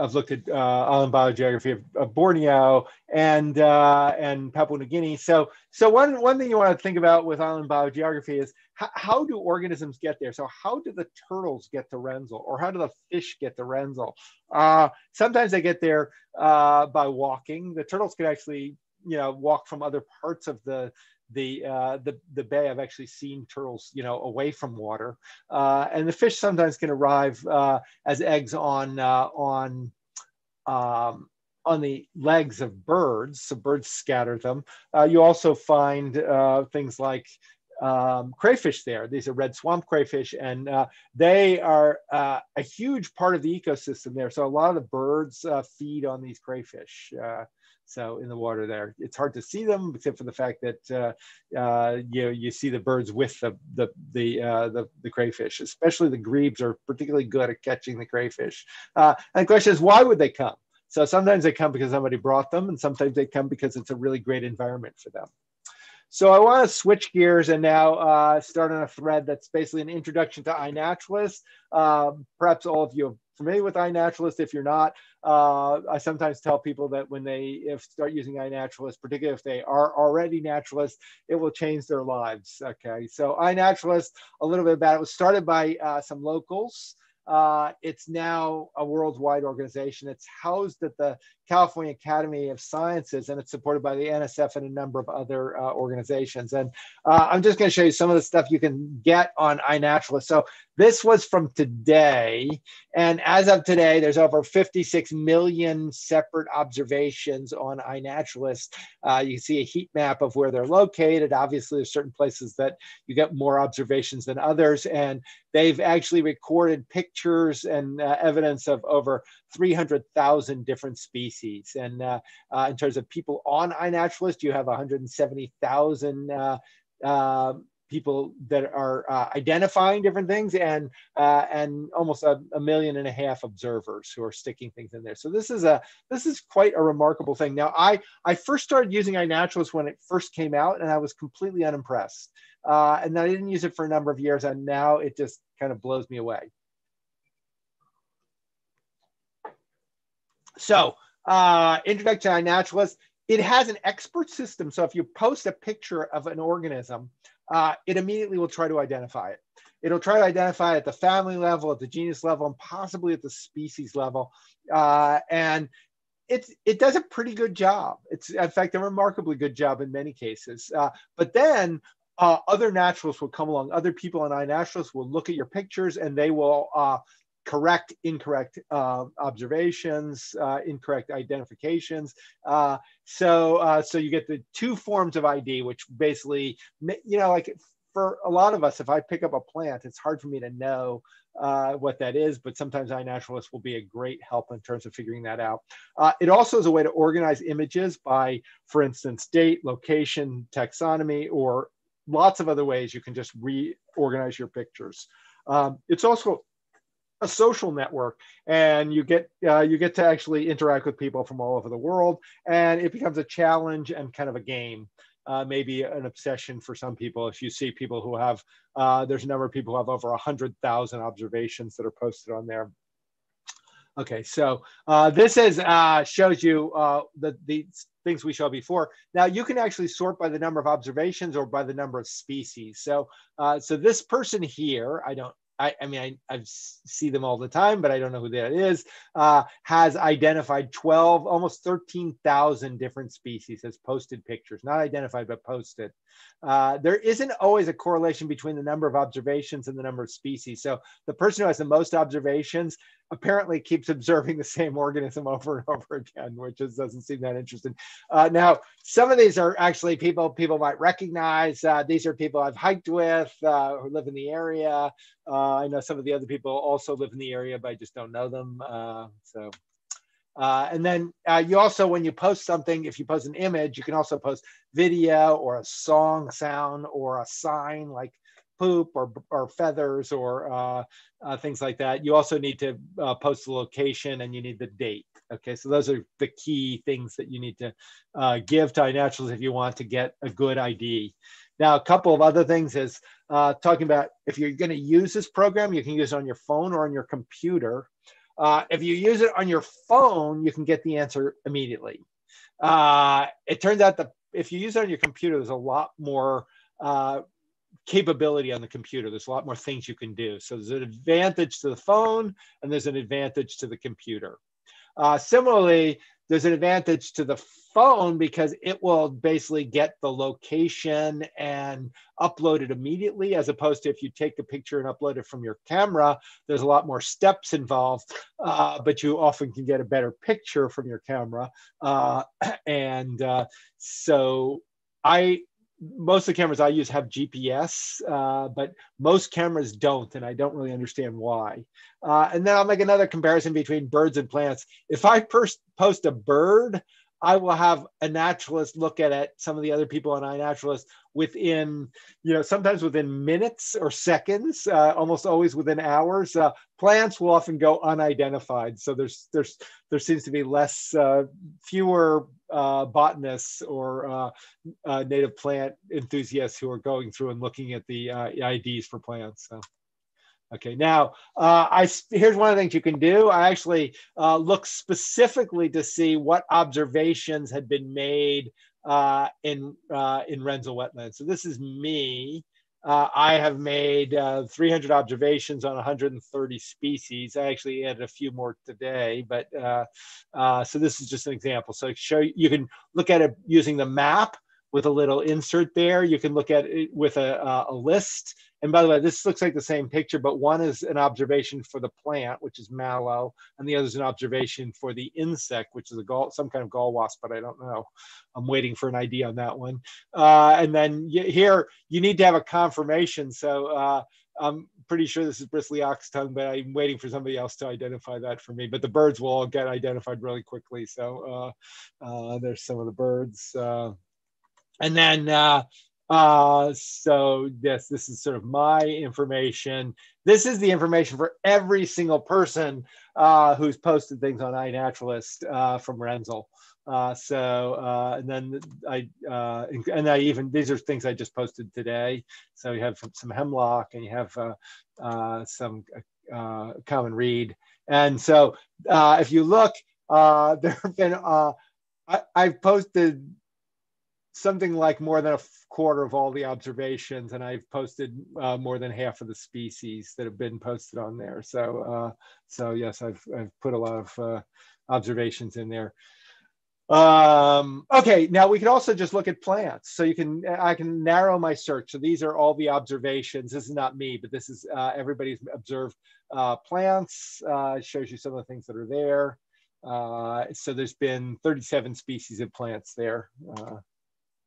I've looked at uh, island biogeography of, of Borneo and uh, and Papua New Guinea. So so one one thing you want to think about with island biogeography is how, how do organisms get there? So how do the turtles get to Renzel, or how do the fish get to Renzel? Uh, sometimes they get there uh, by walking. The turtles can actually you know walk from other parts of the the uh, the the bay. I've actually seen turtles, you know, away from water, uh, and the fish sometimes can arrive uh, as eggs on uh, on um, on the legs of birds. So birds scatter them. Uh, you also find uh, things like um, crayfish there. These are red swamp crayfish, and uh, they are uh, a huge part of the ecosystem there. So a lot of the birds uh, feed on these crayfish. So in the water there, it's hard to see them except for the fact that uh, uh, you you see the birds with the the the, uh, the, the crayfish. Especially the grebes are particularly good at catching the crayfish. Uh, and the question is, why would they come? So sometimes they come because somebody brought them, and sometimes they come because it's a really great environment for them. So I want to switch gears and now uh, start on a thread that's basically an introduction to iNaturalist. Uh, perhaps all of you are familiar with iNaturalist. If you're not, uh, I sometimes tell people that when they if start using iNaturalist, particularly if they are already naturalists, it will change their lives. Okay, so iNaturalist, a little bit about it was started by uh, some locals. Uh, it's now a worldwide organization. It's housed at the California Academy of Sciences, and it's supported by the NSF and a number of other uh, organizations. And uh, I'm just going to show you some of the stuff you can get on iNaturalist. So this was from today, and as of today, there's over 56 million separate observations on iNaturalist. Uh, you can see a heat map of where they're located. Obviously, there's certain places that you get more observations than others, and they've actually recorded pictures and uh, evidence of over 300,000 different species. And uh, uh, in terms of people on iNaturalist, you have 170,000 uh, uh, people that are uh, identifying different things and and almost a, a, million and a half observers who are sticking things in there. So this is a this is quite a remarkable thing. Now I I first started using iNaturalist when it first came out and I was completely unimpressed. And I didn't use it for a number of years and now it just kind of blows me away. So, uh, Introduction to iNaturalist, it has an expert system. So if you post a picture of an organism, uh, it immediately will try to identify it. It'll try to identify at the family level, at the genus level, and possibly at the species level. Uh, and it's, it does a pretty good job. It's, in fact, a remarkably good job in many cases. Uh, but then uh, other naturalists will come along. Other people in iNaturalist will look at your pictures and they will uh, correct incorrect uh, observations, uh, incorrect identifications. Uh, so, uh, so you get the two forms of ID, which basically, you know, like for a lot of us, if I pick up a plant, it's hard for me to know uh, what that is, but sometimes iNaturalist will be a great help in terms of figuring that out. Uh, it also is a way to organize images by, for instance, date, location, taxonomy, or lots of other ways you can just reorganize your pictures. Um, it's also a social network and you get uh, you get to actually interact with people from all over the world and it becomes a challenge and kind of a game uh, maybe an obsession for some people. If you see people who have uh, there's a number of people who have over 100000 observations that are posted on there. Okay so uh, this is uh, shows you uh, the, the things we showed before. Now you can actually sort by the number of observations or by the number of species. So so this person here i don't I, I mean, I, I see them all the time, but I don't know who that is, uh, has identified 12, almost 13,000 different species, has posted pictures, not identified, but posted. Uh, there isn't always a correlation between the number of observations and the number of species. So the person who has the most observations apparently keeps observing the same organism over and over again, which just doesn't seem that interesting. Uh, now, some of these are actually people people might recognize. Uh, these are people I've hiked with uh, who live in the area. Uh, I know some of the other people also live in the area, but I just don't know them. Uh, so. Uh, and then you also, when you post something, if you post an image, you can also post video or a song sound or a sign like poop or, or feathers or uh, uh, things like that. You also need to uh, post the location and you need the date. Okay, so those are the key things that you need to uh, give to iNaturalist if you want to get a good ID. Now, a couple of other things is uh, talking about if you're going to use this program, you can use it on your phone or on your computer. Uh, if you use it on your phone, you can get the answer immediately. Uh, it turns out that if you use it on your computer, there's a lot more uh, capability on the computer. There's a lot more things you can do. So there's an advantage to the phone and there's an advantage to the computer. Uh, similarly, there's an advantage to the phone because it will basically get the location and upload it immediately, as opposed to if you take the picture and upload it from your camera, there's a lot more steps involved, uh, but you often can get a better picture from your camera. Uh, and uh, so I most of the cameras I use have GPS, uh, but most cameras don't, and I don't really understand why. Uh, and then I'll make another comparison between birds and plants. If I post a bird, I will have a naturalist look at it, some of the other people on iNaturalist within, you know, sometimes within minutes or seconds, uh, almost always within hours. Uh, plants will often go unidentified. So there's, there's, there seems to be less, uh, fewer uh, botanists or uh, uh, native plant enthusiasts who are going through and looking at the IDs for plants. So. Okay, now uh, I here's one of the things you can do. I actually uh, look specifically to see what observations had been made uh, in uh, in Renzel wetlands. So this is me. Uh, I have made uh, 300 observations on 130 species. I actually added a few more today, but so this is just an example. So show you can look at it using the map with a little insert there. You can look at it with a, a list and by the way, this looks like the same picture, but one is an observation for the plant, which is mallow, and the other is an observation for the insect, which is a gall, some kind of gall wasp, but I don't know. I'm waiting for an idea on that one. Uh, and then here, you need to have a confirmation. So uh, I'm pretty sure this is bristly ox tongue, but I'm waiting for somebody else to identify that for me. But the birds will all get identified really quickly. So uh, uh there's some of the birds. Uh, and then uh, uh, so yes, this is sort of my information. This is the information for every single person uh, who's posted things on iNaturalist uh, from Renzel. Uh, so uh, and then I uh, and I even these are things I just posted today. So you have some hemlock and you have uh, uh, some uh, common reed. And so uh, if you look, uh, there have been uh, I, I've posted something like more than a quarter of all the observations, and I've posted uh, more than half of the species that have been posted on there. So, uh, so yes, I've I've put a lot of uh, observations in there. Um, okay, now we can also just look at plants. So you can I can narrow my search. So these are all the observations. This is not me, but this is uh, everybody's observed uh, plants. Uh, it shows you some of the things that are there. so there's been 37 species of plants there.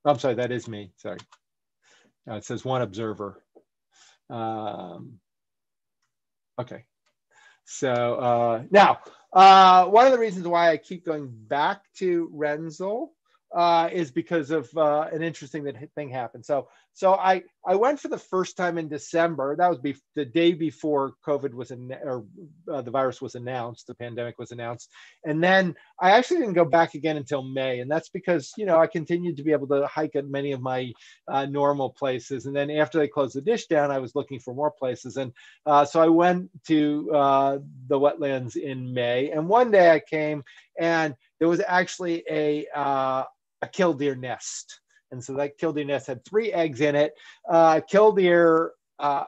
I'm sorry, that is me. Sorry. Uh, it says one observer. Um, okay. So uh, now, uh, one of the reasons why I keep going back to Renzel uh, is because of uh, an interesting thing happened. So, so I I went for the first time in December. That was be- the day before COVID was an- or uh, the virus was announced, the pandemic was announced, and then I actually didn't go back again until May, and that's because you know I continued to be able to hike at many of my uh, normal places, and then after they closed the dish down, I was looking for more places, and uh, so I went to uh, the wetlands in May, and one day I came and there was actually a a killdeer nest. And so that killdeer nest had three eggs in it. Uh, killdeer uh,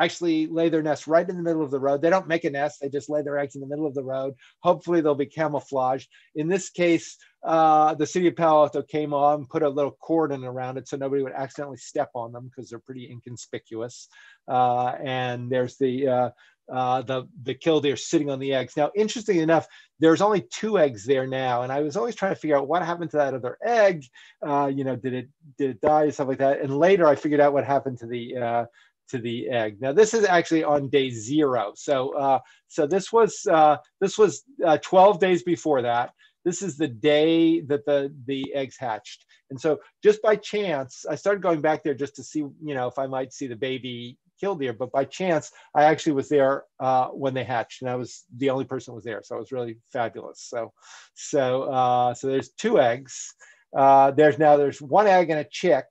actually lay their nest right in the middle of the road. They don't make a nest, they just lay their eggs in the middle of the road. Hopefully, they'll be camouflaged. In this case, uh, the city of Palo Alto came on, put a little cordon around it so nobody would accidentally step on them because they're pretty inconspicuous. Uh, and there's the uh, uh, the the killdeer sitting on the eggs. Now, interestingly enough, there's only two eggs there now, and I was always trying to figure out what happened to that other egg. Uh, you know, did it did it die and stuff like that? And later, I figured out what happened to the uh, to the egg. Now, this is actually on day zero. So uh, so this was uh, this was uh, 12 days before that. This is the day that the the eggs hatched. And so just by chance, I started going back there just to see, you know, if I might see the baby killdeer, but by chance, I actually was there uh, when they hatched, and I was the only person was there, so it was really fabulous. So, so, uh, so there's two eggs. Uh, there's now there's one egg and a chick,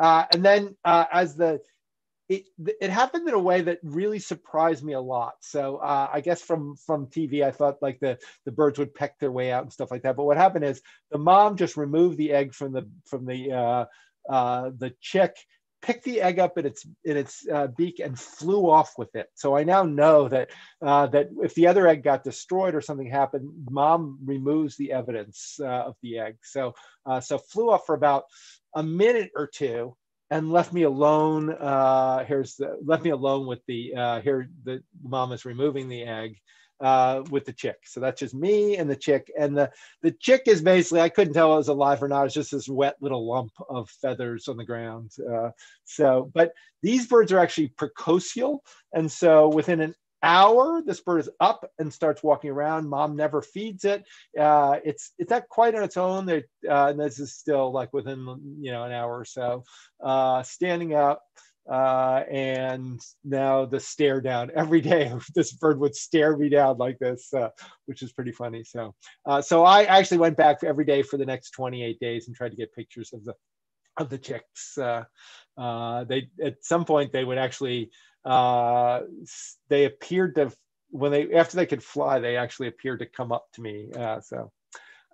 uh, and then uh, as the it, it happened in a way that really surprised me a lot. So uh, I guess from from TV, I thought like the the birds would peck their way out and stuff like that. But what happened is the mom just removed the egg from the from the uh, uh, the chick picked the egg up in its in its uh, beak and flew off with it. So I now know that uh, that if the other egg got destroyed or something happened, mom removes the evidence uh, of the egg. So uh, so flew off for about a minute or two and left me alone. Uh, here's the, left me alone with the uh, here the mom is removing the egg uh, with the chick. So that's just me and the chick. And the, the chick is basically, I couldn't tell it was alive or not. It's just this wet little lump of feathers on the ground. Uh, so, but these birds are actually precocial. And so within an hour, this bird is up and starts walking around. Mom never feeds it. Uh, it's it's not quite on its own. They, uh, and this is still like within you know an hour or so. Uh, standing up, uh, and now the stare down every day. this bird would stare me down like this, uh, which is pretty funny. So, uh, so I actually went back every day for the next 28 days and tried to get pictures of the of the chicks. Uh, uh, they at some point they would actually uh, they appeared to when they after they could fly they actually appeared to come up to me. so,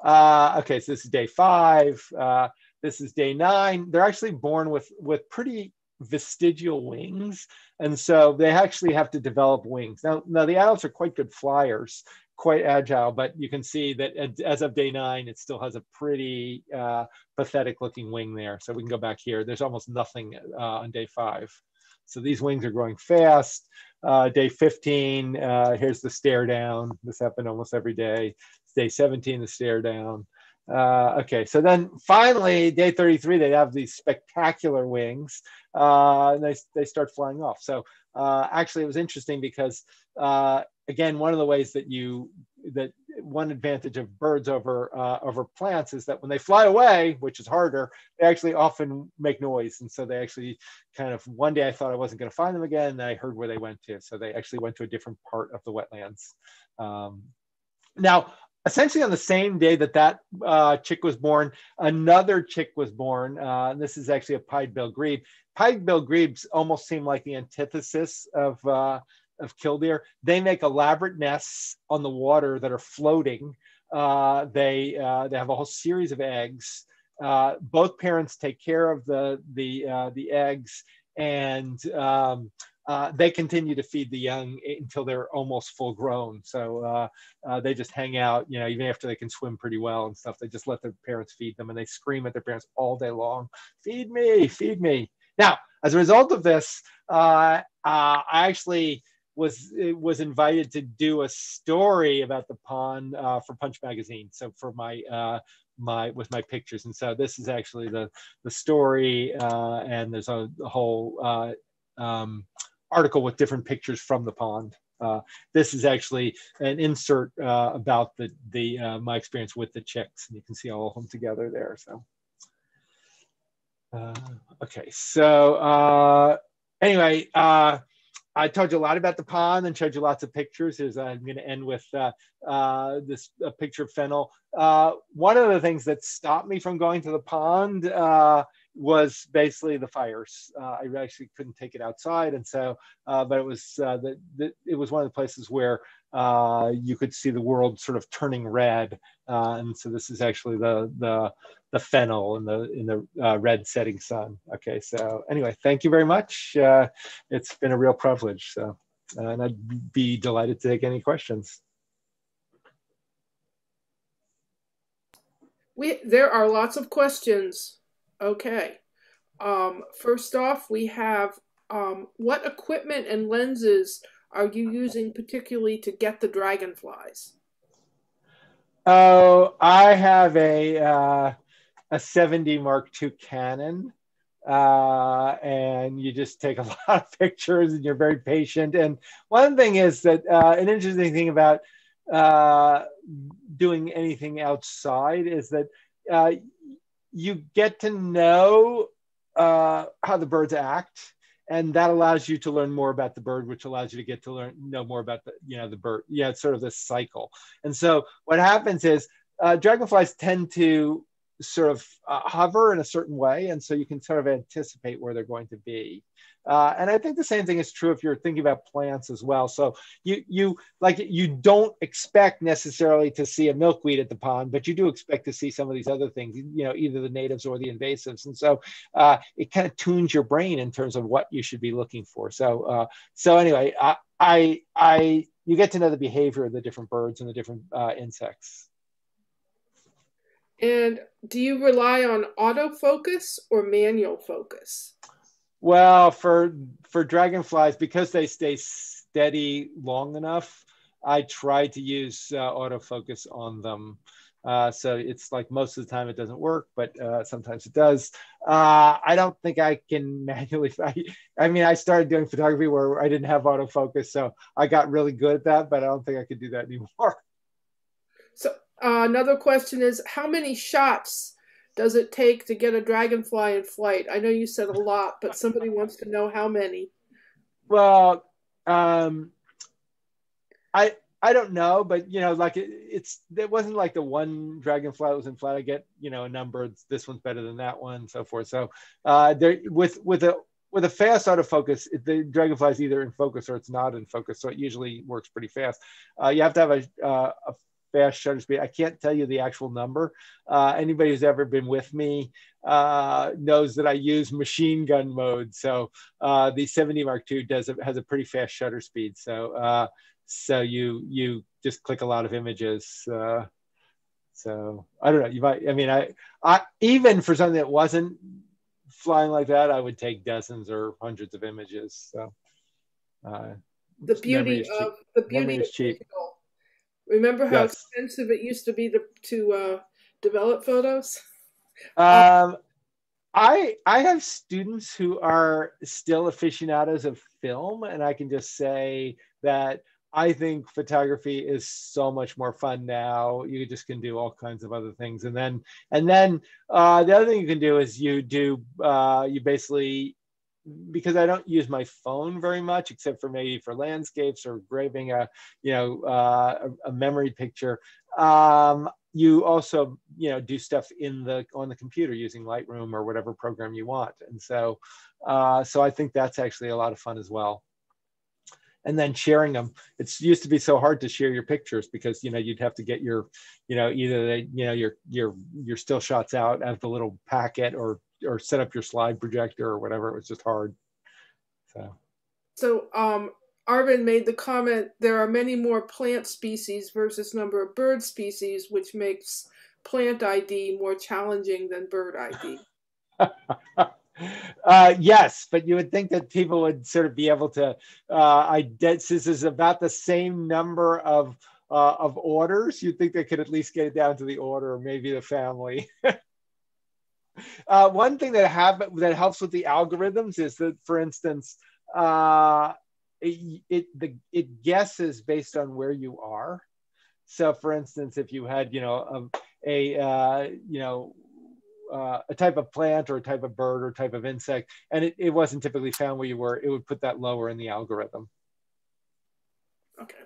Uh, okay, so this is day five. Uh, this is day nine. They're actually born with with pretty vestigial wings. And so they actually have to develop wings. Now, now the adults are quite good flyers, quite agile, but you can see that as of day nine, it still has a pretty uh, pathetic looking wing there. So we can go back here. There's almost nothing uh, on day five. So these wings are growing fast. Uh, day 15, uh, here's the stare down. This happened almost every day. Day 17, the stare down. Uh, okay, so then finally, day 33, they have these spectacular wings. Uh, they, they start flying off. So uh, actually, it was interesting because, uh, again, one of the ways that you, that one advantage of birds over, uh, over plants is that when they fly away, which is harder, they actually often make noise. And so they actually kind of, one day I thought I wasn't going to find them again, and I heard where they went to. So they actually went to a different part of the wetlands. Um, now, essentially on the same day that that uh, chick was born, another chick was born. Uh, this is actually a pied-bill grebe. Pied-bill grebes almost seem like the antithesis of uh, of killdeer. They make elaborate nests on the water that are floating. Uh, they uh, they have a whole series of eggs. Uh, both parents take care of the the the eggs and um, uh, they continue to feed the young until they're almost full grown. So uh, uh, they just hang out, you know, even after they can swim pretty well and stuff. They just let their parents feed them, and they scream at their parents all day long, "Feed me, feed me!" Now, as a result of this, uh, uh, I actually was was invited to do a story about the pond uh, for Punch magazine. So for my my with my pictures and so this is actually the the story uh, and there's a, a whole uh, um, article with different pictures from the pond. Uh, this is actually an insert uh, about the the uh, my experience with the chicks, and you can see all of them together there. So, uh, okay, so uh, anyway, uh, I told you a lot about the pond and showed you lots of pictures. Is I'm going to end with this picture of fennel. One of the things that stopped me from going to the pond was basically the fires. Uh, I actually couldn't take it outside, and so, uh, but it was uh, the, the, it was one of the places where uh, you could see the world sort of turning red, uh, and so this is actually the the the fennel in the in the uh, red setting sun. Okay, so anyway, thank you very much. it's been a real privilege. So, and I'd be delighted to take any questions.
We, there are lots of questions. Okay. Um, first off, we have um, what equipment and lenses are you using particularly to get the dragonflies?
Oh, I have a uh, a 7D Mark II Canon, uh, and you just take a lot of pictures, and you're very patient. And one thing is that uh, an interesting thing about uh, doing anything outside is that uh, you get to know uh, how the birds act and that allows you to learn more about the bird which allows you to get to learn know more about the you know the bird yeah it's sort of this cycle. And so what happens is uh, dragonflies tend to sort of uh, hover in a certain way and so you can sort of anticipate where they're going to be uh, and I think the same thing is true if you're thinking about plants as well. So you you like you don't expect necessarily to see a milkweed at the pond, but you do expect to see some of these other things, you know, either the natives or the invasives. And so uh, it kind of tunes your brain in terms of what you should be looking for. So uh, so anyway, I, I I you get to know the behavior of the different birds and the different uh, insects.
And do you rely on autofocus or manual focus?
Well, for for dragonflies, because they stay steady long enough, I try to use uh, autofocus on them. Uh, so it's like most of the time it doesn't work, but uh, sometimes it does. Uh, I don't think I can manually. I, I, mean, I started doing photography where I didn't have autofocus, so I got really good at that, but I don't think I could do that anymore.
So uh, another question is, how many shots does it take to get a dragonfly in flight? I know you said a lot, but somebody wants to know how many.
Well, um, I I don't know, but you know, like it, it's it wasn't like the one dragonfly that was in flight. I get you know a number. This one's better than that one, so forth. So uh, there with with a with a fast autofocus, the dragonfly is either in focus or it's not in focus. So it usually works pretty fast. Uh, you have to have a, uh, a fast shutter speed. I can't tell you the actual number. Uh, anybody who's ever been with me uh, knows that I use machine gun mode. So uh, the 7D Mark II does a, has a pretty fast shutter speed. So uh, so you you just click a lot of images uh, so i don't know you might i mean i i even for something that wasn't flying like that i would take dozens or hundreds of images so
uh, the beauty of the beauty of cheap. Digital. Remember how yes. expensive it used to be to to uh, develop photos
um I I have students who are still aficionados of film, and I can just say that I think photography is so much more fun now. You just can do all kinds of other things, and then and then uh, the other thing you can do is you do uh, you basically because I don't use my phone very much, except for maybe for landscapes or graving a you know uh, a, memory picture. Um, you also you know do stuff in the on the computer using Lightroom or whatever program you want, and so uh, so I think that's actually a lot of fun as well and then sharing them. It's used to be so hard to share your pictures because you know you'd have to get your, you know, either the, you know your your your still shots out as the little packet or or set up your slide projector or whatever. It was just hard. So.
So um, Arvin made the comment there are many more plant species versus number of bird species, which makes plant ID more challenging than bird ID.
Uh, yes, but you would think that people would sort of be able to uh, ident- This is about the same number of uh, of orders. You'd think they could at least get it down to the order or maybe the family. uh, one thing that have that helps with the algorithms is that, for instance, uh, it, it the it guesses based on where you are. So, for instance, if you had you know a, a uh, you know uh, a type of plant or a type of bird or type of insect, and it, it wasn't typically found where you were, it would put that lower in the algorithm.
Okay.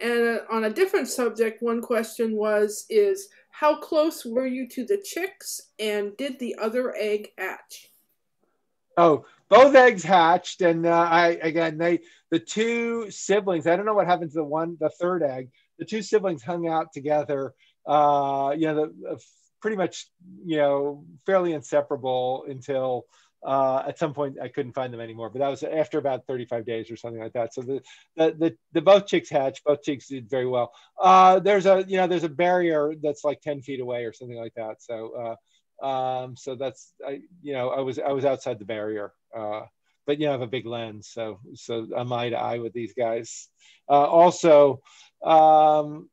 And uh, on a different subject, one question was, is how close were you to the chicks and did the other egg hatch?
Oh, both eggs hatched. And uh, I, again, they, the two siblings, I don't know what happened to the one, the third egg, the two siblings hung out together. Uh, you know, the, pretty much, you know, fairly inseparable until uh, at some point I couldn't find them anymore. But that was after about 35 days or something like that. So the the the, the both chicks hatched. Both chicks did very well. Uh, there's a you know there's a barrier that's like 10 feet away or something like that. So uh, um, so that's I you know I was I was outside the barrier. Uh, but you know I have a big lens, so so I'm eye to eye with these guys. Uh, also, um,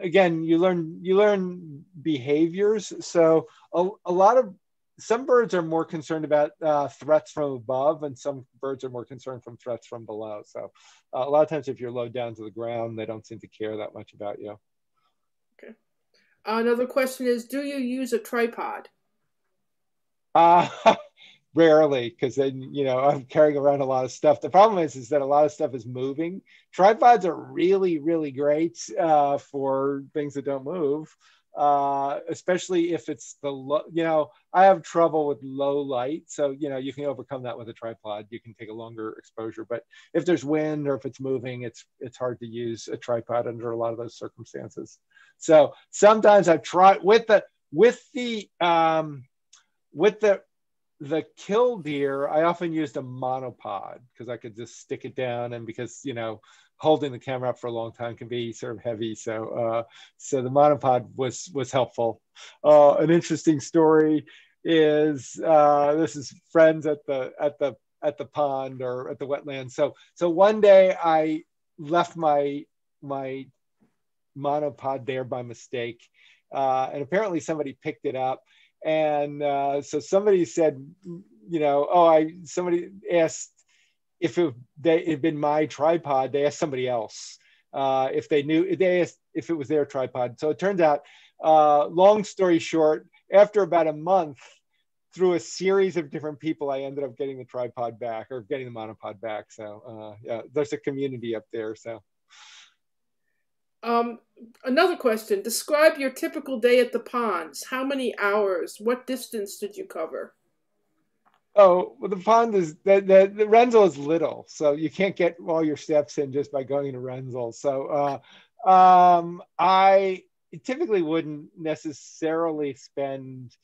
again you learn you learn behaviors so a, a lot of some birds are more concerned about uh, threats from above and some birds are more concerned from threats from below. So uh, a lot of times if you're low down to the ground they don't seem to care that much about you.
Okay. Another question is do you use a tripod?
Uh, rarely because then you know i'm carrying around a lot of stuff. The problem is is that a lot of stuff is moving. Tripods are really really great uh, for things that don't move uh, especially if it's the lo- you know i have trouble with low light so you know you can overcome that with a tripod. You can take a longer exposure but if there's wind or if it's moving it's it's hard to use a tripod under a lot of those circumstances. So sometimes i've tried with the with the um with the the killdeer, I often used a monopod because I could just stick it down, and because you know holding the camera up for a long time can be sort of heavy. So uh, so the monopod was was helpful. Uh, an interesting story is uh, this is friends at the at the at the pond or at the wetland. So so one day I left my my monopod there by mistake uh, and apparently somebody picked it up. And uh, so somebody said, you know, oh, I somebody asked if it, had been my tripod. They asked somebody else uh, if they knew they asked if it was their tripod. So it turns out, uh, long story short, after about a month, through a series of different people, I ended up getting the tripod back or getting the monopod back. So uh, yeah, there's a community up there. So.
Um, another question. Describe your typical day at the ponds. How many hours? What distance did you cover?
Oh, well, the pond is the, the, the Renzel is little, so you can't get all your steps in just by going to Renzel. So uh, um, I typically wouldn't necessarily spend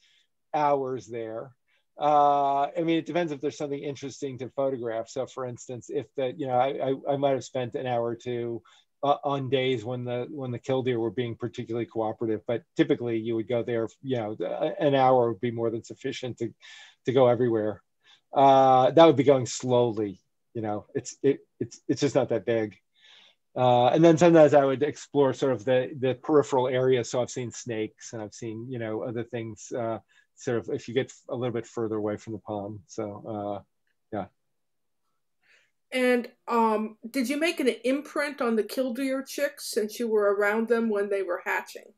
hours there. Uh, I mean, it depends if there's something interesting to photograph. So, for instance, if that, you know, I, I, I might have spent an hour or two uh, on days when the when the killdeer were being particularly cooperative, but typically you would go there. You know, an hour would be more than sufficient to to go everywhere. Uh, that would be going slowly. You know, it's it it's it's just not that big. Uh, and then sometimes I would explore sort of the the peripheral areas. So I've seen snakes and I've seen you know other things. Uh, sort of if you get a little bit further away from the pond. So uh.
And um, did you make an imprint on the killdeer chicks since you were around them when they were hatching?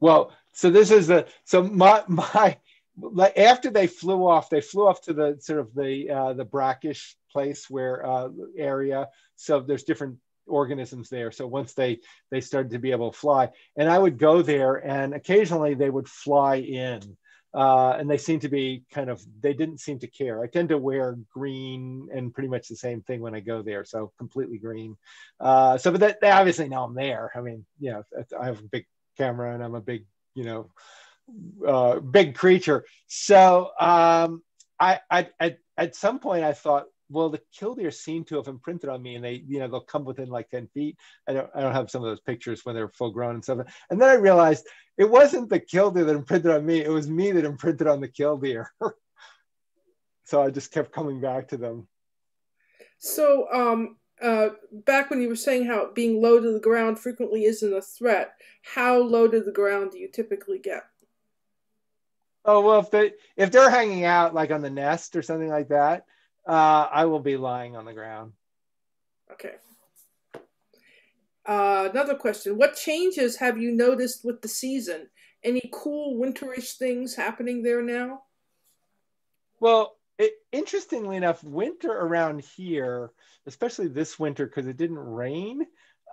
Well, so this is the so my my like after they flew off, they flew off to the sort of the uh, the brackish place where uh, area. So there's different organisms there. So once they they started to be able to fly, and I would go there, and occasionally they would fly in. Uh, and they seem to be kind of they didn't seem to care. I tend to wear green and pretty much the same thing when I go there, so completely green. Uh, so, but that, they obviously know I'm there. I mean, you know, I have a big camera and I'm a big, you know, uh, big creature. So um, I, I, at, at some point I thought, well, the killdeer seem to have imprinted on me, and they, you know, they'll come within like ten feet. I don't, I don't have some of those pictures when they're full grown and stuff. And then I realized it wasn't the killdeer that imprinted on me; it was me that imprinted on the killdeer. so I just kept coming back to them.
So, um, uh, back when you were saying how being low to the ground frequently isn't a threat, how low to the ground do you typically get?
Oh well, if they if they're hanging out like on the nest or something like that, uh, I will be lying on the ground.
Okay. Uh, another question: What changes have you noticed with the season? Any cool winterish things happening there now?
Well, it, interestingly enough, winter around here, especially this winter because it didn't rain,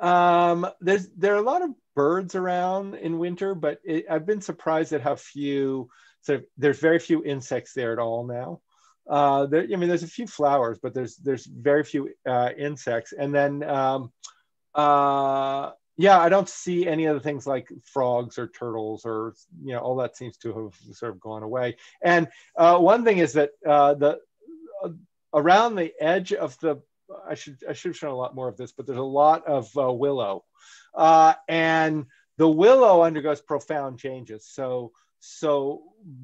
um, there's there are a lot of birds around in winter, but it, I've been surprised at how few. Sort of, there's very few insects there at all now. Uh, there, I mean, there's a few flowers, but there's there's very few uh, insects. And then, um, uh, yeah, I don't see any of the things like frogs or turtles or you know all that seems to have sort of gone away. And uh, one thing is that uh, the uh, around the edge of the I should I should have shown a lot more of this, but there's a lot of willow, and the willow undergoes profound changes. So so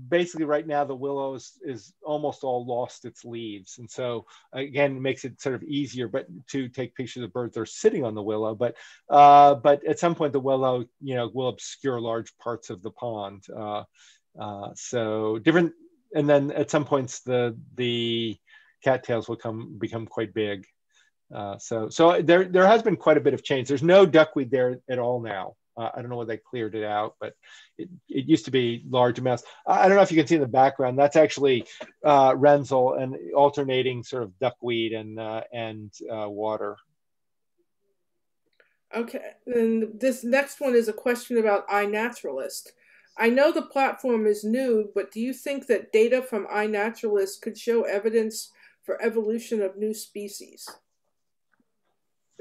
basically right now the willow is, is, almost all lost its leaves. And so again it makes it sort of easier but to take pictures of birds that are sitting on the willow. But uh, but at some point the willow you know will obscure large parts of the pond. Uh, uh, so different and then at some points the the cattails will come become quite big. Uh, so so there there has been quite a bit of change. There's no duckweed there at all now uh, I don't know whether they cleared it out, but it, it used to be large amounts. I don't know if you can see in the background. That's actually uh, Renzel and alternating sort of duckweed and uh, and uh, water.
Okay, and this next one is a question about iNaturalist. I know the platform is new, but do you think that data from iNaturalist could show evidence for evolution of new species?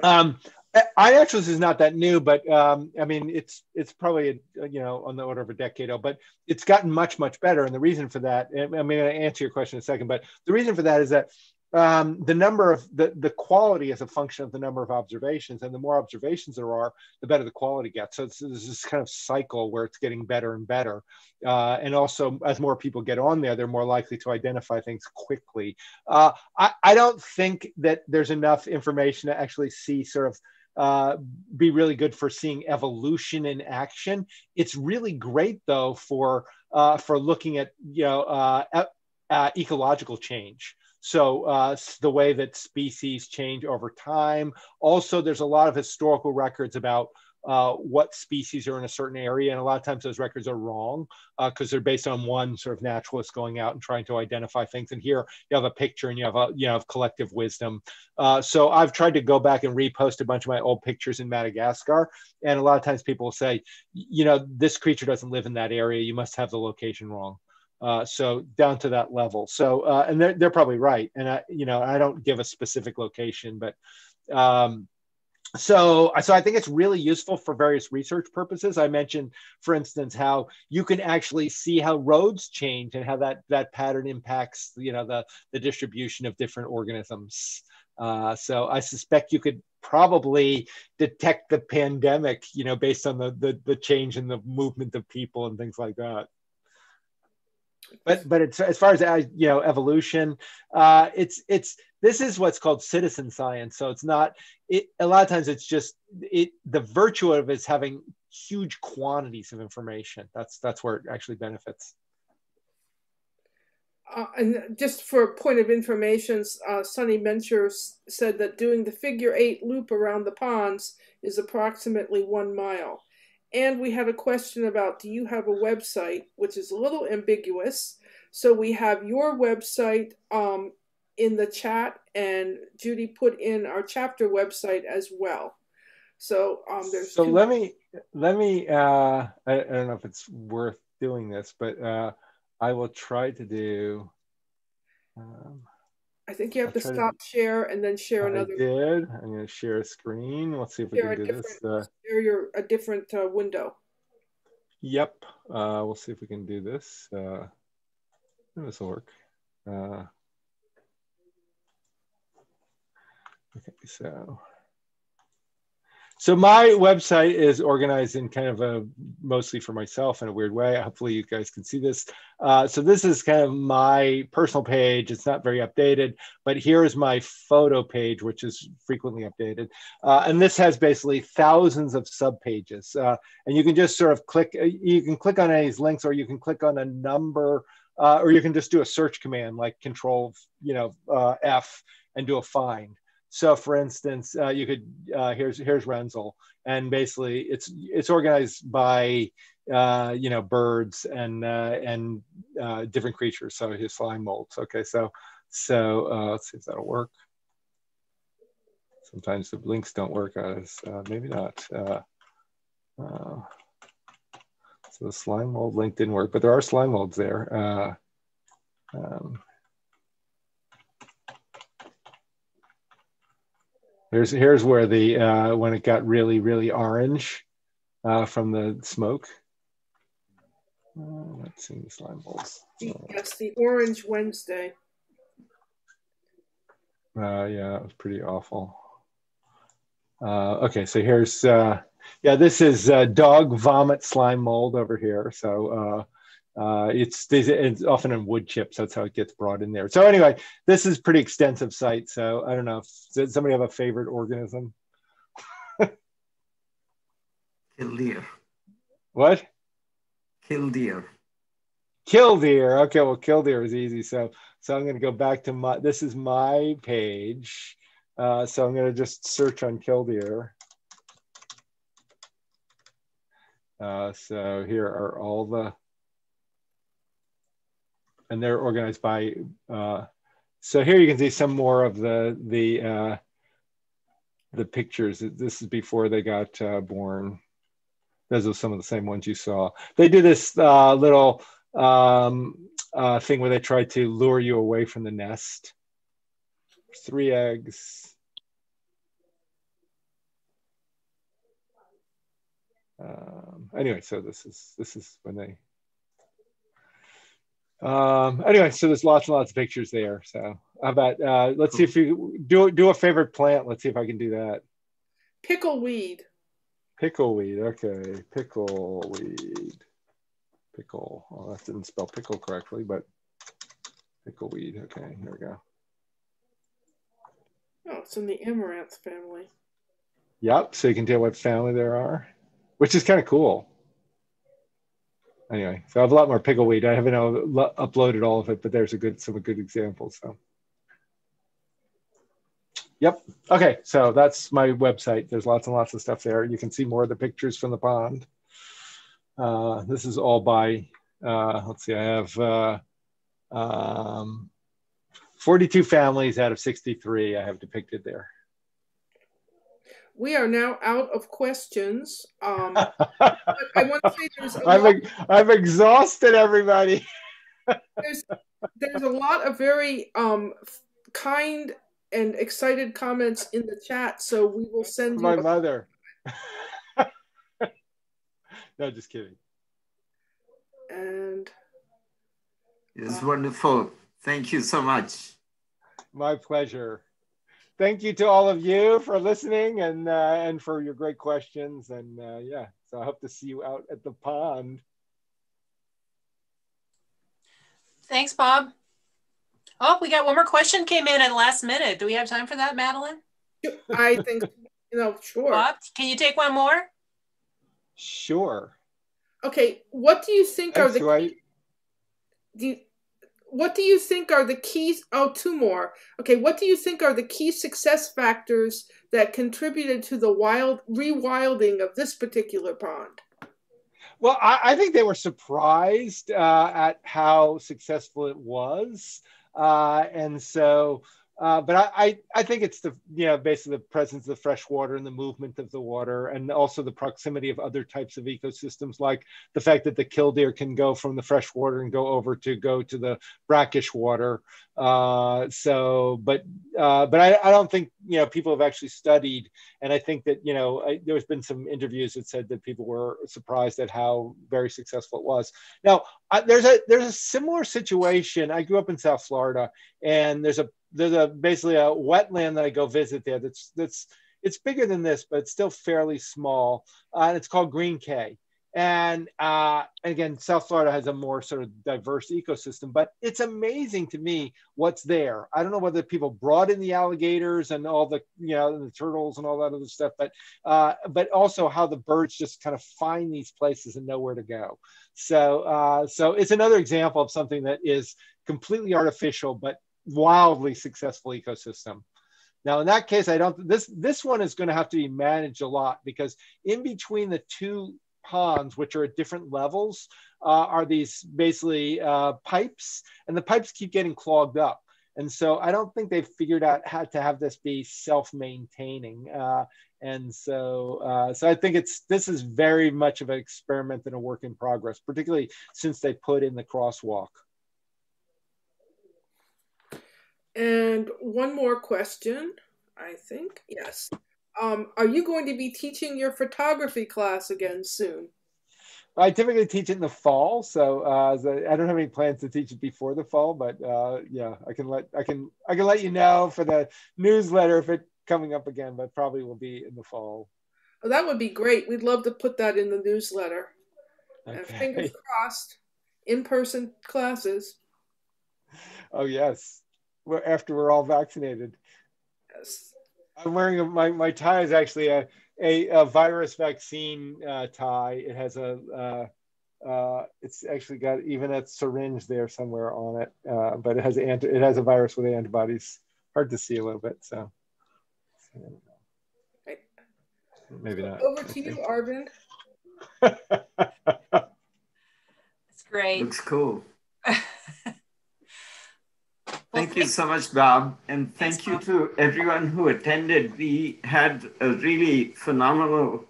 Um, iNaturalist is not that new, but um, I mean, it's it's probably you know on the order of a decade old, but it's gotten much much better. And the reason for that, I mean, I answer your question in a second, but the reason for that is that um, the number of the, the quality is a function of the number of observations. And the more observations there are the better the quality gets. So it's, this kind of cycle where it's getting better and better. Uh, and also as more people get on there they're more likely to identify things quickly. Uh, I, I don't think that there's enough information to actually see sort of uh, be really good for seeing evolution in action. It's really great though for uh, for looking at you know uh, uh, ecological change. So uh, the way that species change over time. Also, there's a lot of historical records about uh, what species are in a certain area. And a lot of times those records are wrong because uh, they're based on one sort of naturalist going out and trying to identify things. And here you have a picture and you have a you know collective wisdom. Uh, so I've tried to go back and repost a bunch of my old pictures in Madagascar. And a lot of times people will say, you know, this creature doesn't live in that area. You must have the location wrong. Uh, so down to that level. So uh, and they're they're probably right. And I you know I don't give a specific location, but um, so so I think it's really useful for various research purposes. I mentioned, for instance, how you can actually see how roads change and how that that pattern impacts you know the the distribution of different organisms. Uh, so I suspect you could probably detect the pandemic, you know, based on the, the the change in the movement of people and things like that but but it's as far as uh, you know evolution uh, it's it's this is what's called citizen science. So it's not it a lot of times it's just it the virtue of it is having huge quantities of information. That's that's where it actually benefits.
Uh, and just for a point of information, uh, Sonny Mencher said that doing the figure eight loop around the ponds is approximately one mile. And we had a question about do you have a website, which is a little ambiguous. So we have your website um, in the chat, and Judy put in our chapter website as well. So um, there's.
So let me let me. Uh, I, I, don't know if it's worth doing this, but uh, I will try to do. Um,
I think you have I'll to stop to... share and then share
I
another.
did. I'm going to share a screen. Let's see if we can do this. Uh,
share your a different uh, window.
Yep. Uh, we'll see if we can do this. Uh, this will work. Uh, okay, so so my website is organized in kind of a mostly for myself in a weird way. Hopefully you guys can see this. Uh, so this is kind of my personal page. It's not very updated, but here is my photo page, which is frequently updated. Uh, and this has basically thousands of sub pages. Uh, and you can just sort of click, uh, you can click on any of these links or you can click on a number uh, or you can just do a search command like control, you know, uh, F and do a find. So, for instance, uh, you could uh, here's here's Renzel, and basically it's it's organized by uh, you know birds and uh, and uh, different creatures. So his slime molds. Okay, so so uh, let's see if that'll work. Sometimes the links don't work as maybe not. so the slime mold link didn't work, but there are slime molds there. Um, Here's here's where the uh, when it got really really orange uh, from the smoke. Uh, let's see the slime balls.
Yes, the orange Wednesday.
Uh, yeah, it was pretty awful. Uh, okay, so here's uh, yeah, this is uh, dog vomit slime mold over here. So uh, it's, it's often in wood chips. That's how it gets brought in there. So anyway, this is pretty extensive site. So I don't know. Does somebody have a favorite organism?
Killdeer.
What?
Killdeer.
Killdeer. Okay, well, killdeer is easy. So so I'm going to go back to my. This is my page. Uh, so I'm going to just search on killdeer. Uh, so here are all the and they're organized by. Uh, so here you can see some more of the the uh, the pictures. This is before they got uh, born. Those are some of the same ones you saw. They do this uh, little um, uh, thing where they try to lure you away from the nest. Three eggs. Um, anyway, so this is this is when they um, anyway, so there's lots and lots of pictures there. So how about uh, let's see if you do do a favorite plant. Let's see if I can do that.
Pickleweed.
Pickleweed. Okay, pickleweed. Pickle. Oh, that didn't spell pickle correctly, but pickleweed. Okay, here we go.
Oh, it's in the amaranth family.
Yep. So you can tell what family there are, which is kind of cool. Anyway, so I have a lot more pickleweed. I haven't uploaded all of it, but there's a good some good examples. So. Yep. Okay. So that's my website. There's lots and lots of stuff there. You can see more of the pictures from the pond. Uh, this is all by, uh, let's see, I have uh, um, 42 families out of 63 I have depicted there.
We are now out of questions. Um, I want to say there's a
I've, lot, I've exhausted everybody.
there's, there's a lot of very um, kind and excited comments in the chat. So we will send
my
you
mother. no, just kidding.
And
it's uh, wonderful. Thank you so much.
My pleasure. Thank you to all of you for listening and uh, and for your great questions. And uh, yeah, so I hope to see you out at the pond.
Thanks, Bob. Oh, we got one more question came in at last minute. Do we have time for that, Madeline?
I think, you know, sure.
Bob, can you take one more?
Sure.
Okay, what do you think Thanks, are the key, do you, what do you think are the keys? Oh, two more. Okay, what do you think are the key success factors that contributed to the wild rewilding of this particular pond?
Well, I, I think they were surprised uh, at how successful it was. Uh, and so, uh, but I, I, I, think it's the, you know, basically the presence of the fresh water and the movement of the water and also the proximity of other types of ecosystems, like the fact that the killdeer can go from the fresh water and go over to go to the brackish water. Uh, so, but, uh, but I, I don't think, you know, people have actually studied. And I think that, you know, I, there's been some interviews that said that people were surprised at how very successful it was. Now, There's a, there's a similar situation. I grew up in South Florida and there's a there's a basically a wetland that I go visit there. That's that's it's bigger than this, but it's still fairly small, uh, and it's called Green Cay. And uh, again, South Florida has a more sort of diverse ecosystem, but it's amazing to me what's there. I don't know whether people brought in the alligators and all the you know the turtles and all that other stuff, but uh, but also how the birds just kind of find these places and know where to go. So uh, so it's another example of something that is completely artificial, but wildly successful ecosystem. Now, in that case, I don't, this, this one is going to have to be managed a lot because in between the two ponds, which are at different levels, uh, are these basically uh, pipes, and the pipes keep getting clogged up. And so I don't think they've figured out how to have this be self-maintaining. Uh, and so, uh, so I think it's this is very much of an experiment and a work in progress, particularly since they put in the crosswalk.
And one more question, I think. Yes. Um, are you going to be teaching your photography class again soon?
I typically teach it in the fall, so uh, I don't have any plans to teach it before the fall. But uh, yeah, I can let I can I can let you know for the newsletter if it's coming up again, but probably will be in the fall.
Oh, that would be great. We'd love to put that in the newsletter. Okay. fingers crossed, in-person classes.
Oh yes, after we're all vaccinated.
Yes.
I'm wearing a, my my tie is actually a a, a virus vaccine uh, tie. It has a uh, uh, it's actually got even a syringe there somewhere on it, uh, but it has anti it has a virus with antibodies. Hard to see a little bit, so. Maybe not.
Over to you, Arvin.
That's great.
Looks cool. Thank you so much, Bob. And thank you to everyone who attended. We had a really phenomenal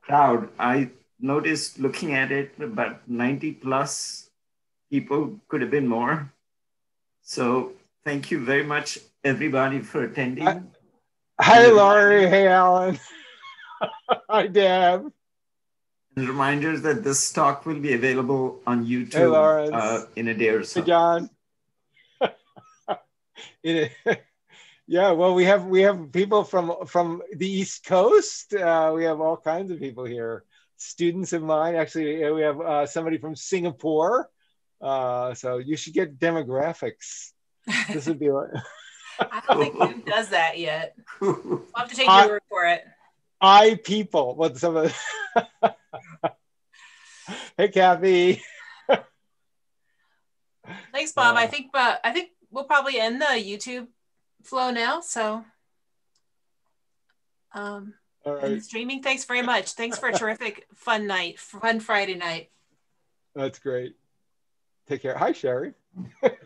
crowd. I noticed looking at it, about 90 plus people could have been more. So thank you very much, everybody, for attending.
Hi, Laurie. Hey, Alan. Hi, Deb.
And reminders that this talk will be available on YouTube hey, uh, in a day or so.
Hey, John it, yeah, well, we have we have people from from the East Coast. Uh, we have all kinds of people here. Students of mine, actually, we have uh, somebody from Singapore. Uh, so you should get demographics. This would be like.
I don't think Zoom does that yet. I'll have to take your word for it.
I people. What some of Hey Kathy.
Thanks, Bob.
Uh,
I think uh, I think we'll probably end the YouTube flow now. So um
right.
streaming. Thanks very much. Thanks for a terrific fun night, fun Friday night.
That's great. Take care. Hi, Sherry.